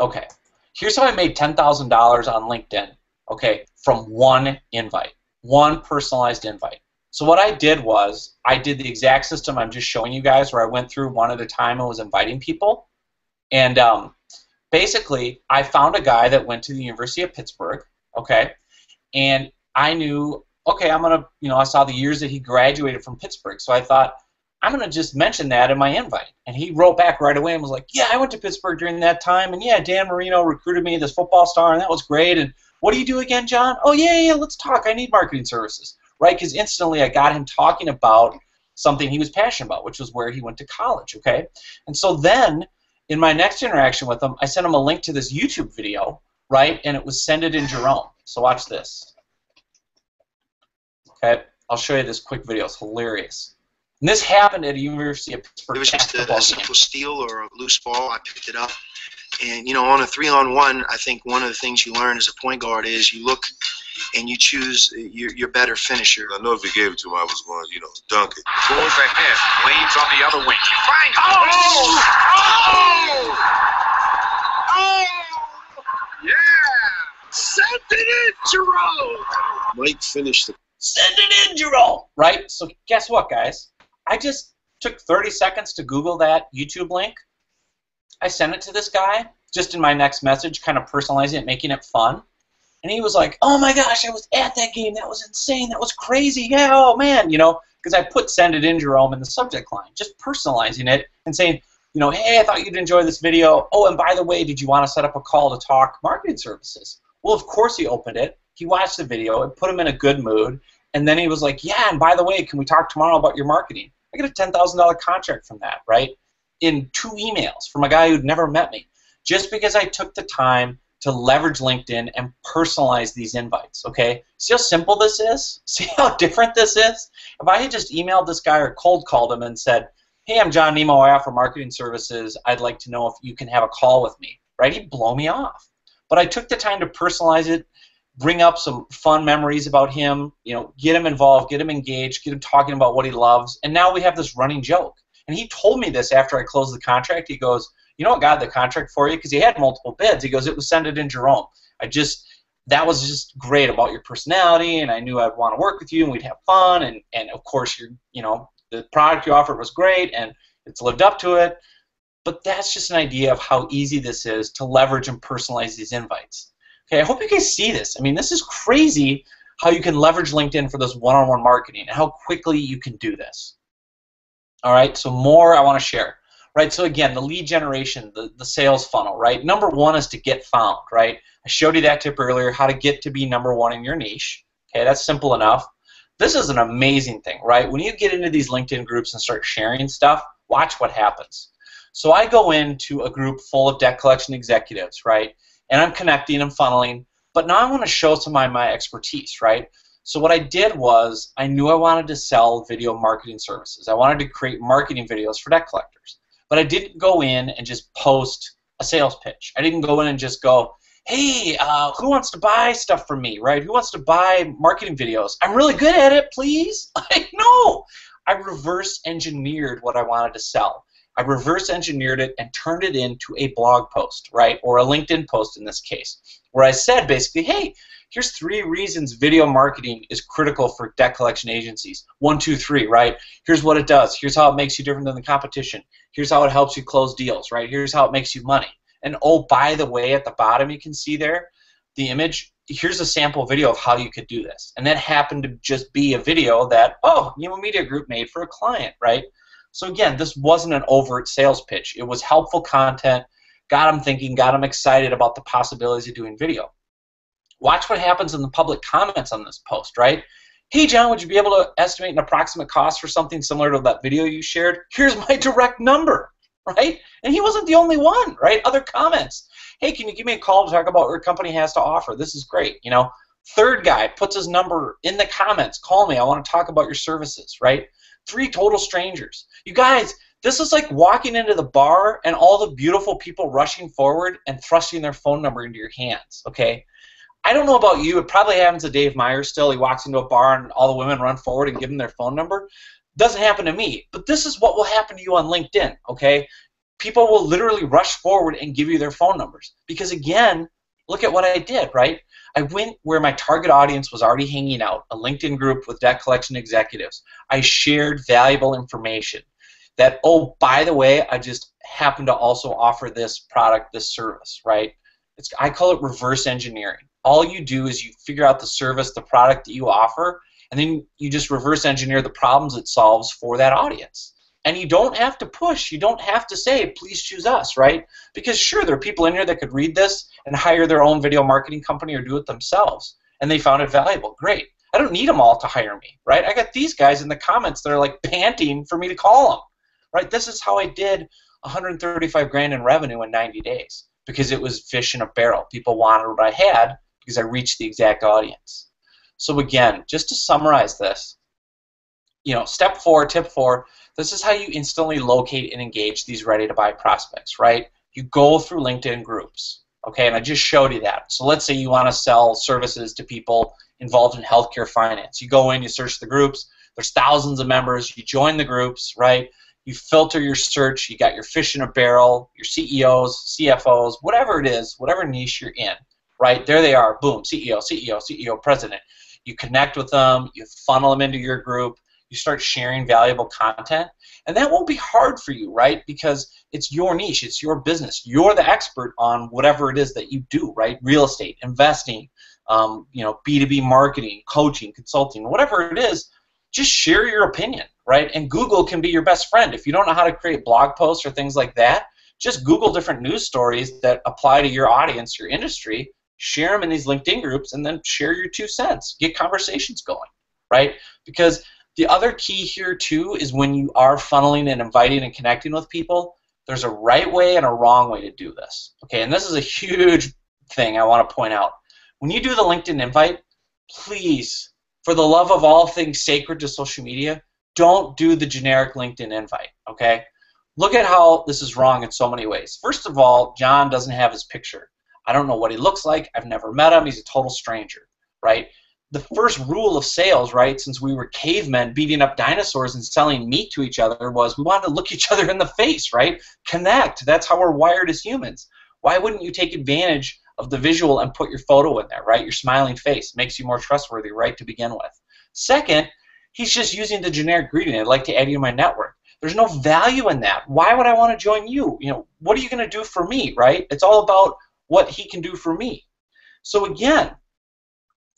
okay. Here's how I made $10,000 on LinkedIn, okay, from one invite, one personalized invite. So what I did was I did the exact system I'm just showing you guys where I went through one at a time and was inviting people. And um, basically, I found a guy that went to the University of Pittsburgh, okay, and I knew, okay, I'm gonna, you know, I saw the years that he graduated from Pittsburgh, so I thought I'm gonna just mention that in my invite. And he wrote back right away and was like, yeah, I went to Pittsburgh during that time, and yeah, Dan Marino recruited me, this football star, and that was great. And what do you do again, John? Oh yeah, yeah, let's talk. I need marketing services, right? Because instantly I got him talking about something he was passionate about, which was where he went to college, okay? And so then in my next interaction with him, I sent him a link to this YouTube video, right? And it was Send It in Jerome. So watch this. Okay, I'll show you this quick video. It's hilarious. And this happened at a University of Pittsburgh. It was just a, a simple steal or a loose ball. I picked it up. And, you know, on a three on one, I think one of the things you learn as a point guard is you look and you choose your, your better finisher. I know if he gave it to him, I was going to, you know, dunk it. Towards ahead. Wade's on the other wing. He finds Oh! Oh! Oh! Yeah! Send it in, Jerome! Mike finished the. Send it in, Jerome! Right? So guess what, guys? I just took 30 seconds to Google that YouTube link. I sent it to this guy just in my next message, kind of personalizing it, making it fun. And he was like, "Oh my gosh, I was at that game. That was insane. That was crazy. Yeah, oh man, you know." Because I put "send it in, Jerome" in the subject line, just personalizing it and saying, you know, "Hey, I thought you'd enjoy this video. Oh, and by the way, did you want to set up a call to talk marketing services?" Well, of course he opened it. He watched the video. It put him in a good mood. And then he was like, "Yeah, and by the way, can we talk tomorrow about your marketing?" I get a ten thousand dollar contract from that, right? In two emails from a guy who'd never met me, just because I took the time to leverage LinkedIn and personalize these invites. Okay, see how simple this is? See how different this is? If I had just emailed this guy or cold called him and said, "Hey, I'm John Nemo. I offer marketing services. I'd like to know if you can have a call with me." Right? He'd blow me off. But I took the time to personalize it, bring up some fun memories about him. You know, get him involved, get him engaged, get him talking about what he loves, and now we have this running joke. And he told me this after I closed the contract. He goes you know what got the contract for you? Because he had multiple bids. He goes, it was It in Jerome. I just, that was just great about your personality, and I knew I'd want to work with you, and we'd have fun, and, and of course, you you know, the product you offered was great, and it's lived up to it. But that's just an idea of how easy this is to leverage and personalize these invites. Okay, I hope you guys see this. I mean, this is crazy how you can leverage LinkedIn for this one-on-one marketing and how quickly you can do this. All right, so more I want to share right? So again, the lead generation, the, the sales funnel, right? Number one is to get found, right? I showed you that tip earlier, how to get to be number one in your niche. Okay, that's simple enough. This is an amazing thing, right? When you get into these LinkedIn groups and start sharing stuff, watch what happens. So I go into a group full of debt collection executives, right? And I'm connecting and funneling, but now I want to show some of my expertise, right? So what I did was I knew I wanted to sell video marketing services. I wanted to create marketing videos for debt collectors. But I didn't go in and just post a sales pitch. I didn't go in and just go, hey, uh, who wants to buy stuff from me, right? Who wants to buy marketing videos? I'm really good at it, please. Like, no. I reverse engineered what I wanted to sell. I reverse engineered it and turned it into a blog post, right? Or a LinkedIn post in this case, where I said basically, hey, here's three reasons video marketing is critical for debt collection agencies. One, two, three, right? Here's what it does. Here's how it makes you different than the competition. Here's how it helps you close deals, right? Here's how it makes you money. And oh, by the way, at the bottom you can see there the image. Here's a sample video of how you could do this. And that happened to just be a video that, oh, Nemo Media Group made for a client, right? So again, this wasn't an overt sales pitch. It was helpful content, got them thinking, got them excited about the possibilities of doing video. Watch what happens in the public comments on this post, right? Hey, John, would you be able to estimate an approximate cost for something similar to that video you shared? Here's my direct number. right? And he wasn't the only one, right? Other comments. Hey, can you give me a call to talk about what your company has to offer? This is great. You know, third guy puts his number in the comments. Call me. I want to talk about your services, right? Three total strangers. You guys, this is like walking into the bar and all the beautiful people rushing forward and thrusting their phone number into your hands, okay? I don't know about you. It probably happens to Dave Myers still. He walks into a bar and all the women run forward and give him their phone number. Doesn't happen to me. But this is what will happen to you on LinkedIn, okay? People will literally rush forward and give you their phone numbers. Because again, look at what I did, right? I went where my target audience was already hanging out, a LinkedIn group with debt collection executives. I shared valuable information that, oh, by the way, I just happen to also offer this product, this service, right? It's, I call it reverse engineering. All you do is you figure out the service, the product that you offer, and then you just reverse engineer the problems it solves for that audience. And you don't have to push. You don't have to say, please choose us, right? Because sure, there are people in here that could read this and hire their own video marketing company or do it themselves. And they found it valuable. Great. I don't need them all to hire me, right? I got these guys in the comments that are like panting for me to call them, right? This is how I did 135 grand in revenue in 90 days because it was fish in a barrel. People wanted what I had because I reached the exact audience. So again, just to summarize this, you know, step four, tip four, this is how you instantly locate and engage these ready to buy prospects, right? You go through LinkedIn groups, okay, and I just showed you that. So let's say you want to sell services to people involved in healthcare finance. You go in, you search the groups, there's thousands of members, you join the groups, right? You filter your search, you got your fish in a barrel, your CEOs, CFOs, whatever it is, whatever niche you're in, right? There they are, boom, CEO, CEO, CEO, president. You connect with them, you funnel them into your group, you start sharing valuable content, and that won't be hard for you, right? Because it's your niche, it's your business. You're the expert on whatever it is that you do, right? Real estate, investing, um, you know, B2B marketing, coaching, consulting, whatever it is. Just share your opinion, right? And Google can be your best friend. If you don't know how to create blog posts or things like that, just Google different news stories that apply to your audience, your industry, share them in these LinkedIn groups, and then share your two cents. Get conversations going, right? Because the other key here too is when you are funneling and inviting and connecting with people, there's a right way and a wrong way to do this. Okay, and this is a huge thing I want to point out. When you do the LinkedIn invite, please, for the love of all things sacred to social media, don't do the generic LinkedIn invite. Okay? Look at how this is wrong in so many ways. First of all, John doesn't have his picture. I don't know what he looks like. I've never met him. He's a total stranger, right? The first rule of sales, right, since we were cavemen beating up dinosaurs and selling meat to each other, was we wanted to look each other in the face, right? Connect. That's how we're wired as humans. Why wouldn't you take advantage of the visual and put your photo in there, right? Your smiling face makes you more trustworthy, right, to begin with. Second, he's just using the generic greeting. I'd like to add you to my network. There's no value in that. Why would I want to join you? You know, what are you going to do for me, right? It's all about what he can do for me. So again,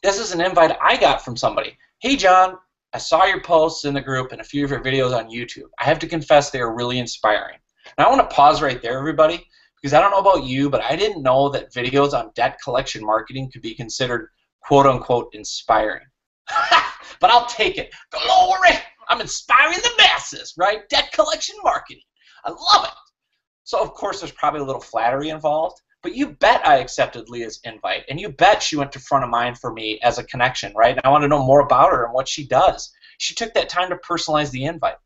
this is an invite I got from somebody. Hey, John, I saw your posts in the group and a few of your videos on YouTube. I have to confess they are really inspiring. And I want to pause right there, everybody, because I don't know about you, but I didn't know that videos on debt collection marketing could be considered quote unquote inspiring. but I'll take it. Glory! I'm inspiring the masses, right? Debt collection marketing. I love it. So, of course, there's probably a little flattery involved. But you bet I accepted Leah's invite, and you bet she went to front of mind for me as a connection, right? And I want to know more about her and what she does. She took that time to personalize the invite.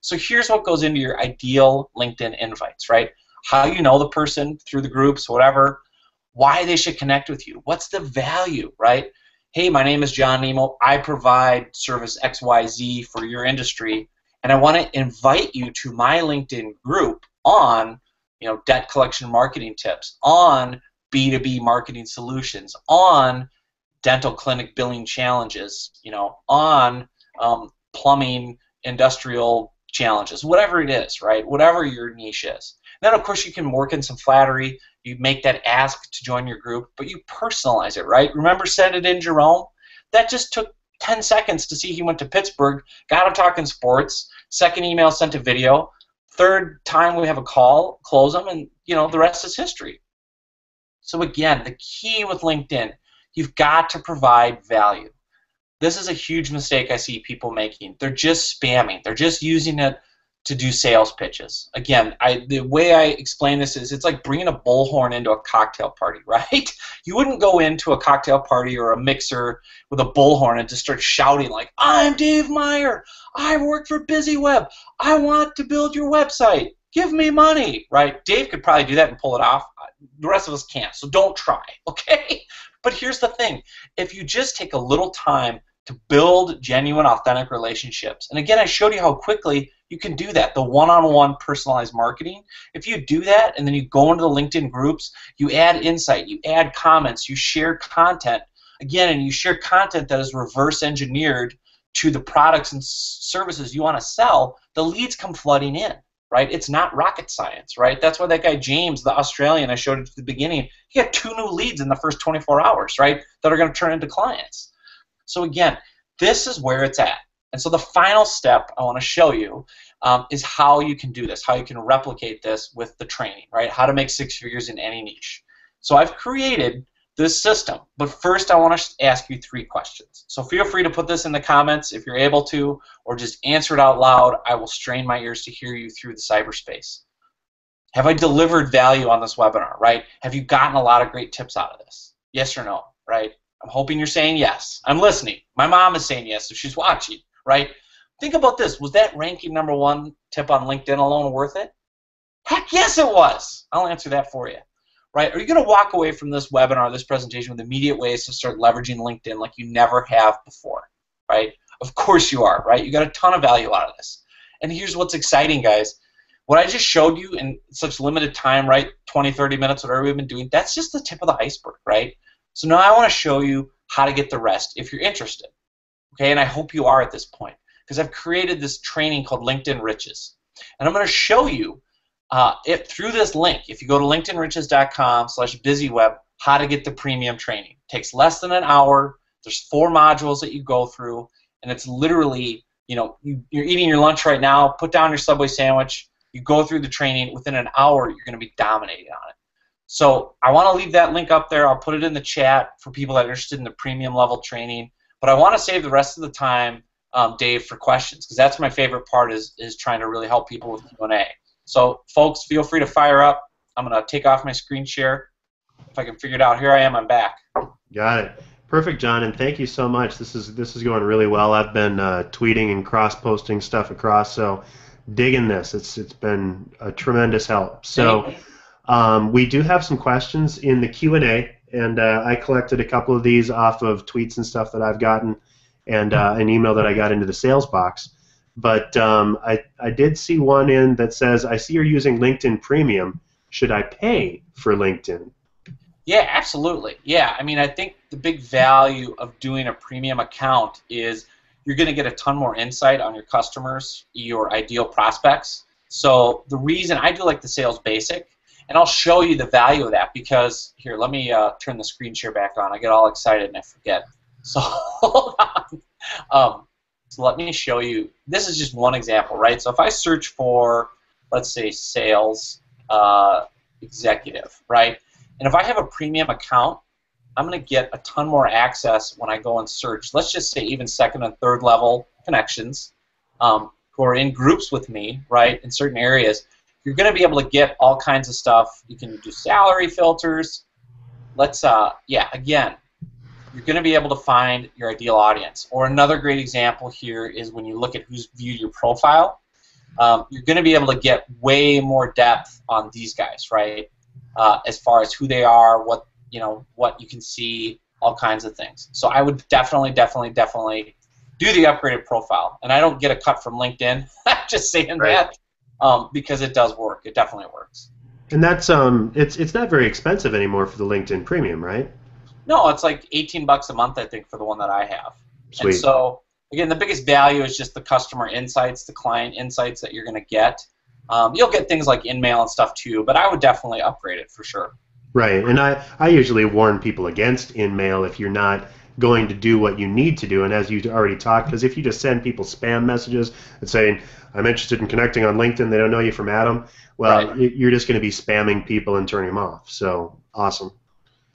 So here's what goes into your ideal LinkedIn invites, right? How you know the person through the groups, whatever, why they should connect with you, what's the value, right? Hey, my name is John Nemo. I provide service XYZ for your industry, and I want to invite you to my LinkedIn group on you know, debt collection marketing tips, on B2B marketing solutions, on dental clinic billing challenges, you know, on um, plumbing industrial challenges, whatever it is, right? Whatever your niche is. Then, of course, you can work in some flattery. You make that ask to join your group, but you personalize it, right? Remember, send it in Jerome? That just took 10 seconds to see he went to Pittsburgh, got him talking sports. Second email sent a video third time we have a call, close them, and you know the rest is history. So again, the key with LinkedIn, you've got to provide value. This is a huge mistake I see people making. They're just spamming. They're just using it to do sales pitches. Again, I, the way I explain this is it's like bringing a bullhorn into a cocktail party, right? You wouldn't go into a cocktail party or a mixer with a bullhorn and just start shouting like, "I'm Dave Meyer. I work for BizzyWeb. I want to build your website. Give me money." Right? Dave could probably do that and pull it off. Uh, the rest of us can't. So don't try, okay? But here's the thing: if you just take a little time to build genuine, authentic relationships. And again, I showed you how quickly you can do that. The one-on-one personalized marketing. If you do that, and then you go into the LinkedIn groups, you add insight, you add comments, you share content. Again, and you share content that is reverse engineered to the products and services you want to sell. The leads come flooding in. Right? It's not rocket science, right? That's why that guy James, the Australian I showed at the beginning, he had two new leads in the first 24 hours, right? That are going to turn into clients. So again, this is where it's at. And so the final step I want to show you um, is how you can do this, how you can replicate this with the training, right? How to make six figures in any niche. So I've created this system, but first I want to ask you three questions. So feel free to put this in the comments if you're able to, or just answer it out loud. I will strain my ears to hear you through the cyberspace. Have I delivered value on this webinar, right? Have you gotten a lot of great tips out of this? Yes or no, right? I'm hoping you're saying yes. I'm listening. My mom is saying yes if she's watching right? Think about this. Was that ranking number one tip on LinkedIn alone worth it? Heck yes, it was. I'll answer that for you. Right? Are you going to walk away from this webinar, this presentation, with immediate ways to start leveraging LinkedIn like you never have before? Right? Of course you are. Right? You got a ton of value out of this. And here's what's exciting, guys. What I just showed you in such limited time, right? 20, 30 minutes, whatever we've been doing, that's just the tip of the iceberg, right? So now I want to show you how to get the rest if you're interested. Okay, and I hope you are at this point because I've created this training called LinkedIn Riches, and I'm going to show you uh, it through this link. If you go to LinkedInRiches.com/bizzyweb, how to get the premium training. It takes less than an hour. There's four modules that you go through, and it's literally, you know, you, you're eating your lunch right now. Put down your Subway sandwich. You go through the training. Within an hour, you're going to be dominating on it. So I want to leave that link up there. I'll put it in the chat for people that are interested in the premium level training. But I want to save the rest of the time, um, Dave, for questions because that's my favorite part is is trying to really help people with Q and A. So, folks, feel free to fire up. I'm gonna take off my screen share. If I can figure it out, here I am. I'm back. Got it. Perfect, John, and thank you so much. This is this is going really well. I've been uh, tweeting and cross-posting stuff across, so digging this. It's it's been a tremendous help. So um, we do have some questions in the Q and A and uh, I collected a couple of these off of tweets and stuff that I've gotten, and uh, an email that I got into the sales box. But um, I I did see one in that says, "I see you're using LinkedIn Premium. Should I pay for LinkedIn?" Yeah, absolutely. Yeah, I mean, I think the big value of doing a premium account is you're going to get a ton more insight on your customers, your ideal prospects. So the reason I do like the sales basic and I'll show you the value of that because here, let me uh, turn the screen share back on. I get all excited and I forget. So hold on. Um, so let me show you. This is just one example, right? So if I search for, let's say, sales uh, executive, right? And if I have a premium account, I'm going to get a ton more access when I go and search. Let's just say even second and third level connections um, who are in groups with me, right, in certain areas you're going to be able to get all kinds of stuff. You can do salary filters. Let's, uh, yeah, again, you're going to be able to find your ideal audience. Or another great example here is when you look at who's viewed your profile, um, you're going to be able to get way more depth on these guys, right? Uh, as far as who they are, what you know, what you can see, all kinds of things. So I would definitely, definitely, definitely do the upgraded profile. And I don't get a cut from LinkedIn. just saying right. that um, because it does work. It definitely works. And that's um, it's it's not very expensive anymore for the LinkedIn Premium, right? No, it's like 18 bucks a month, I think, for the one that I have. Sweet. And so again, the biggest value is just the customer insights, the client insights that you're going to get. Um, you'll get things like InMail and stuff too, but I would definitely upgrade it for sure. Right, and I, I usually warn people against InMail if you're not going to do what you need to do. And as you already talked, because if you just send people spam messages and saying, I'm interested in connecting on LinkedIn, they don't know you from Adam, well, right. you're just going to be spamming people and turning them off. So awesome.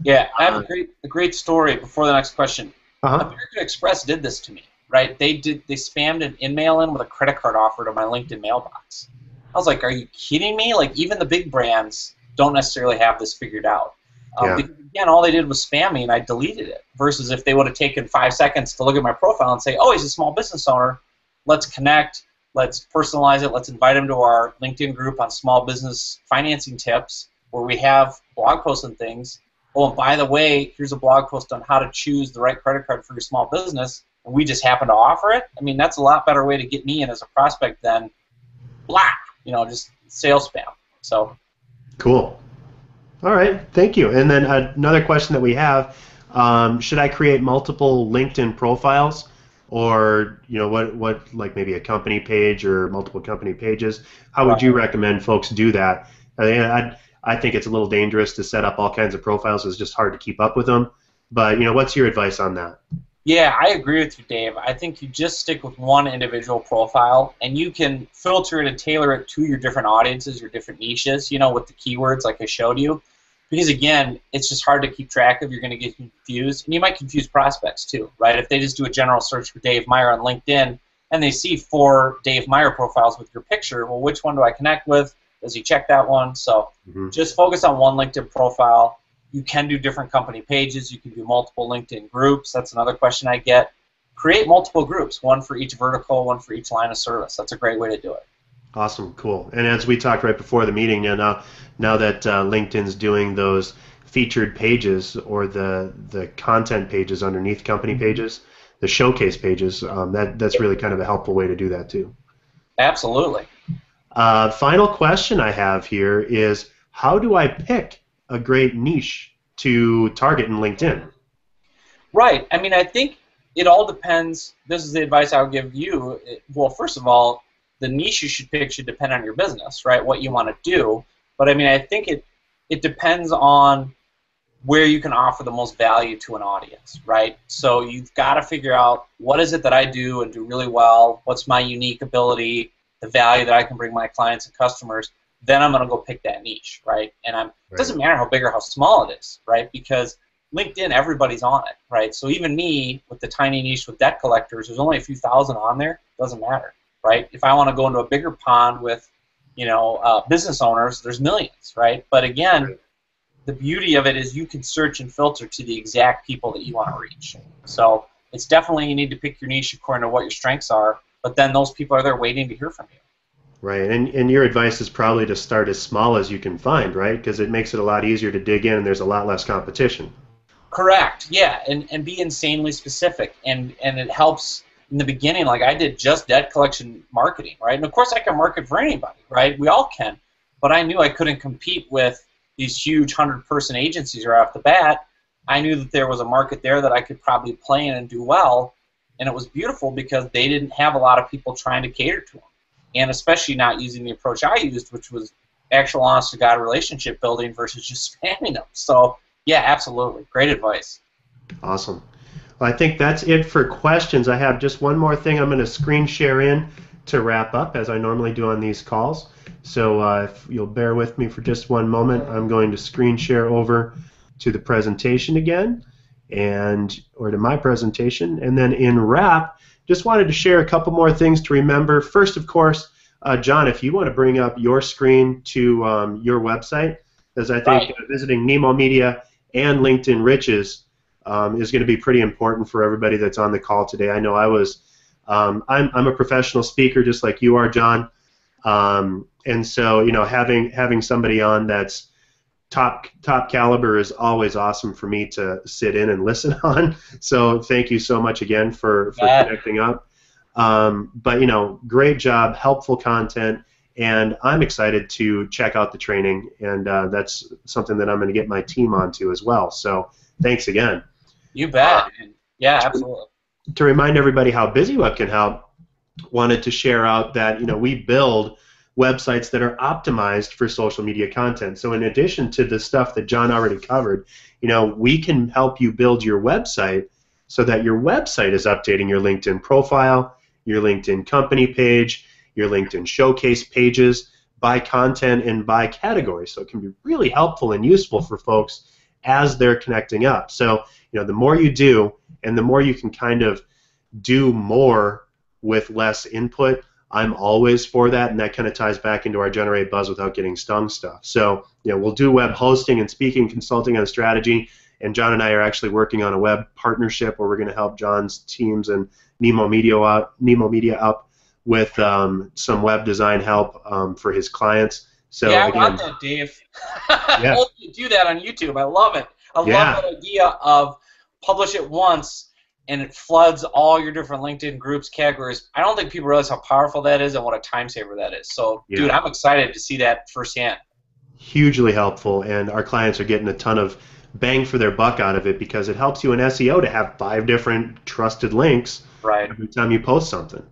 Yeah, I have a uh, great, a great story before the next question. Uh-huh. American Express did this to me, right? They did they spammed an in-mail in with a credit card offer to my LinkedIn mailbox. I was like, are you kidding me? Like even the big brands don't necessarily have this figured out. Um, Yeah. because, again, all they did was spam me, and I deleted it. Versus if they would have taken five seconds to look at my profile and say, "Oh, he's a small business owner. Let's connect. Let's personalize it. Let's invite him to our LinkedIn group on small business financing tips, where we have blog posts and things. Oh, and by the way, here's a blog post on how to choose the right credit card for your small business, and we just happen to offer it. I mean, that's a lot better way to get me in as a prospect than blah, you know, just sales spam. So Cool. All right, thank you. And then another question that we have: um, Should I create multiple LinkedIn profiles, or you know, what what like maybe a company page or multiple company pages? How would you recommend folks do that? I I, I think it's a little dangerous to set up all kinds of profiles. It's just hard to keep up with them. But you know, what's your advice on that? Yeah, I agree with you, Dave. I think you just stick with one individual profile, and you can filter it and tailor it to your different audiences, your different niches. You know, with the keywords like I showed you, because again, it's just hard to keep track of. You're going to get confused, and you might confuse prospects too, right? If they just do a general search for Dave Meyer on LinkedIn and they see four Dave Meyer profiles with your picture, well, which one do I connect with? Does he check that one? So Mhm. just focus on one LinkedIn profile. You can do different company pages. You can do multiple LinkedIn groups. That's another question I get. Create multiple groups, one for each vertical, one for each line of service. That's a great way to do it. Awesome, cool. And as we talked right before the meeting, now now that uh, LinkedIn's doing those featured pages or the the content pages underneath company pages, the showcase pages, um, that that's really kind of a helpful way to do that too. Absolutely. Uh, final question I have here is how do I pick a great niche to target in LinkedIn? Right. I mean, I think it all depends. This is the advice I would give you. Well, first of all, the niche you should pick should depend on your business, right? What you want to do. But I mean, I think it it depends on where you can offer the most value to an audience, right? So you've got to figure out what is it that I do and do really well. What's my unique ability, the value that I can bring my clients and customers. Then I'm going to go pick that niche, right? And I'm it doesn't matter how big or how small it is, right? Because LinkedIn, everybody's on it, right? So even me with the tiny niche with debt collectors, there's only a few thousand on there. Doesn't matter, right? If I want to go into a bigger pond with, you know, uh, business owners, there's millions, right? But again, the beauty of it is you can search and filter to the exact people that you want to reach. So it's definitely you need to pick your niche according to what your strengths are. But then those people are there waiting to hear from you. Right, and, and your advice is probably to start as small as you can find, right? Because it makes it a lot easier to dig in and there's a lot less competition. Correct. Yeah, and, and be insanely specific, and and it helps in the beginning. Like I did just debt collection marketing, right? And of course I can market for anybody, right? We all can, but I knew I couldn't compete with these huge hundred person agencies right off the bat. I knew that there was a market there that I could probably play in and do well, and it was beautiful because they didn't have a lot of people trying to cater to them, and especially not using the approach I used, which was actual honest to God relationship building versus just spamming them. So yeah, absolutely. Great advice. Awesome. Well, I think that's it for questions. I have just one more thing I'm going to screen share in to wrap up, as I normally do on these calls. So uh, if you'll bear with me for just one moment, I'm going to screen share over to the presentation again, and or to my presentation, and then in wrap, just wanted to share a couple more things to remember. First, of course, uh, John, if you want to bring up your screen to um, your website, as I think Right. visiting Nemo Media and LinkedIn Riches um, is going to be pretty important for everybody that's on the call today. I know I was, um, I'm, I'm a professional speaker just like you are, John, um, and so you know having having somebody on that's top top caliber is always awesome for me to sit in and listen on. So thank you so much again for for Yeah. connecting up. Um, but you know, great job, helpful content, and I'm excited to check out the training, and uh, that's something that I'm going to get my team onto as well. So thanks again. You bet. Uh, yeah, absolutely. to remind everybody how BizzyWeb can help, wanted to share out that you know we build websites that are optimized for social media content. So in addition to the stuff that John already covered, you know we can help you build your website so that your website is updating your LinkedIn profile, your LinkedIn company page, your LinkedIn showcase pages by content and by category. So it can be really helpful and useful for folks as they're connecting up. So you know the more you do and the more you can kind of do more with less input, I'm always for that, and that kind of ties back into our generate buzz without getting stung stuff. So, you know, we'll do web hosting and speaking, consulting on strategy, and John and I are actually working on a web partnership where we're going to help John's teams and Nemo Media out, Nemo Media up with um, some web design help um, for his clients. So yeah, I again, want that, Dave. Yeah. I hope you do that on YouTube. I love it. I Yeah. love that idea of publish it once and it floods all your different LinkedIn groups, categories. I don't think people realize how powerful that is and what a time saver that is. So, Yeah. dude, I'm excited to see that firsthand. hugely helpful, and our clients are getting a ton of bang for their buck out of it because it helps you in SEO to have five different trusted links Right. every time you post something.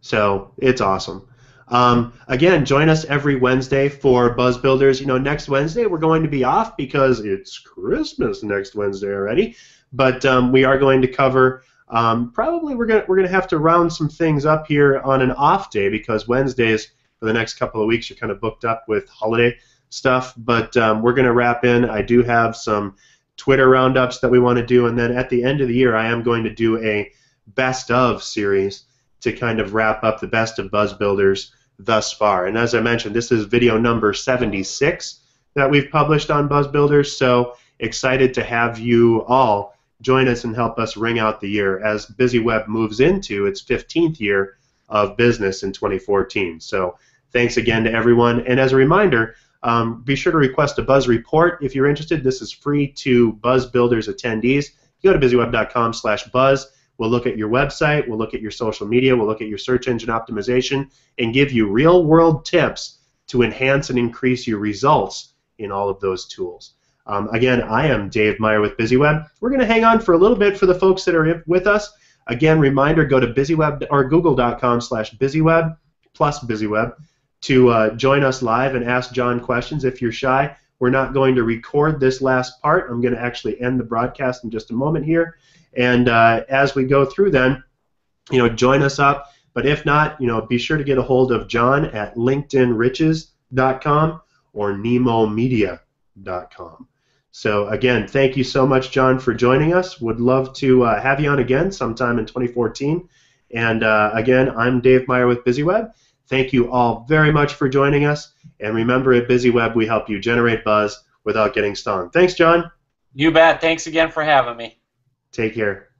So it's awesome. Um, again, join us every Wednesday for Buzz Builders. You know, next Wednesday we're going to be off because it's Christmas next Wednesday already. But um, we are going to cover. Um, probably we're gonna we're gonna have to round some things up here on an off day because Wednesdays for the next couple of weeks are kind of booked up with holiday stuff. But um, we're gonna wrap in. I do have some Twitter roundups that we want to do, and then at the end of the year, I am going to do a best of series to kind of wrap up the best of Buzz Builders thus far. And as I mentioned, this is video number 76 that we've published on Buzz Builders. So excited to have you all join us and help us ring out the year as BizzyWeb moves into its 15th year of business in 2014. So thanks again to everyone. And as a reminder, um, be sure to request a Buzz report if you're interested. This is free to Buzz Builders attendees. Go to bizzyweb.com/buzz. We'll look at your website, we'll look at your social media, we'll look at your search engine optimization, and give you real world tips to enhance and increase your results in all of those tools. Um, again, I am Dave Meyer with BizzyWeb. We're going to hang on for a little bit for the folks that are with us. Again, reminder: go to bizzyweb or google.com/bizzyweb plus bizzyweb to uh, join us live and ask John questions if you're shy. We're not going to record this last part. I'm going to actually end the broadcast in just a moment here. And uh, as we go through, then, you know, join us up. But if not, you know, be sure to get a hold of John at LinkedInRiches.com or NemoMedia.com. So again, thank you so much, John, for joining us. Would love to uh, have you on again sometime in 2014. And uh, again, I'm Dave Meyer with BizzyWeb. Thank you all very much for joining us. And remember, at BizzyWeb, we help you generate buzz without getting stung. Thanks, John. You bet. Thanks again for having me. Take care.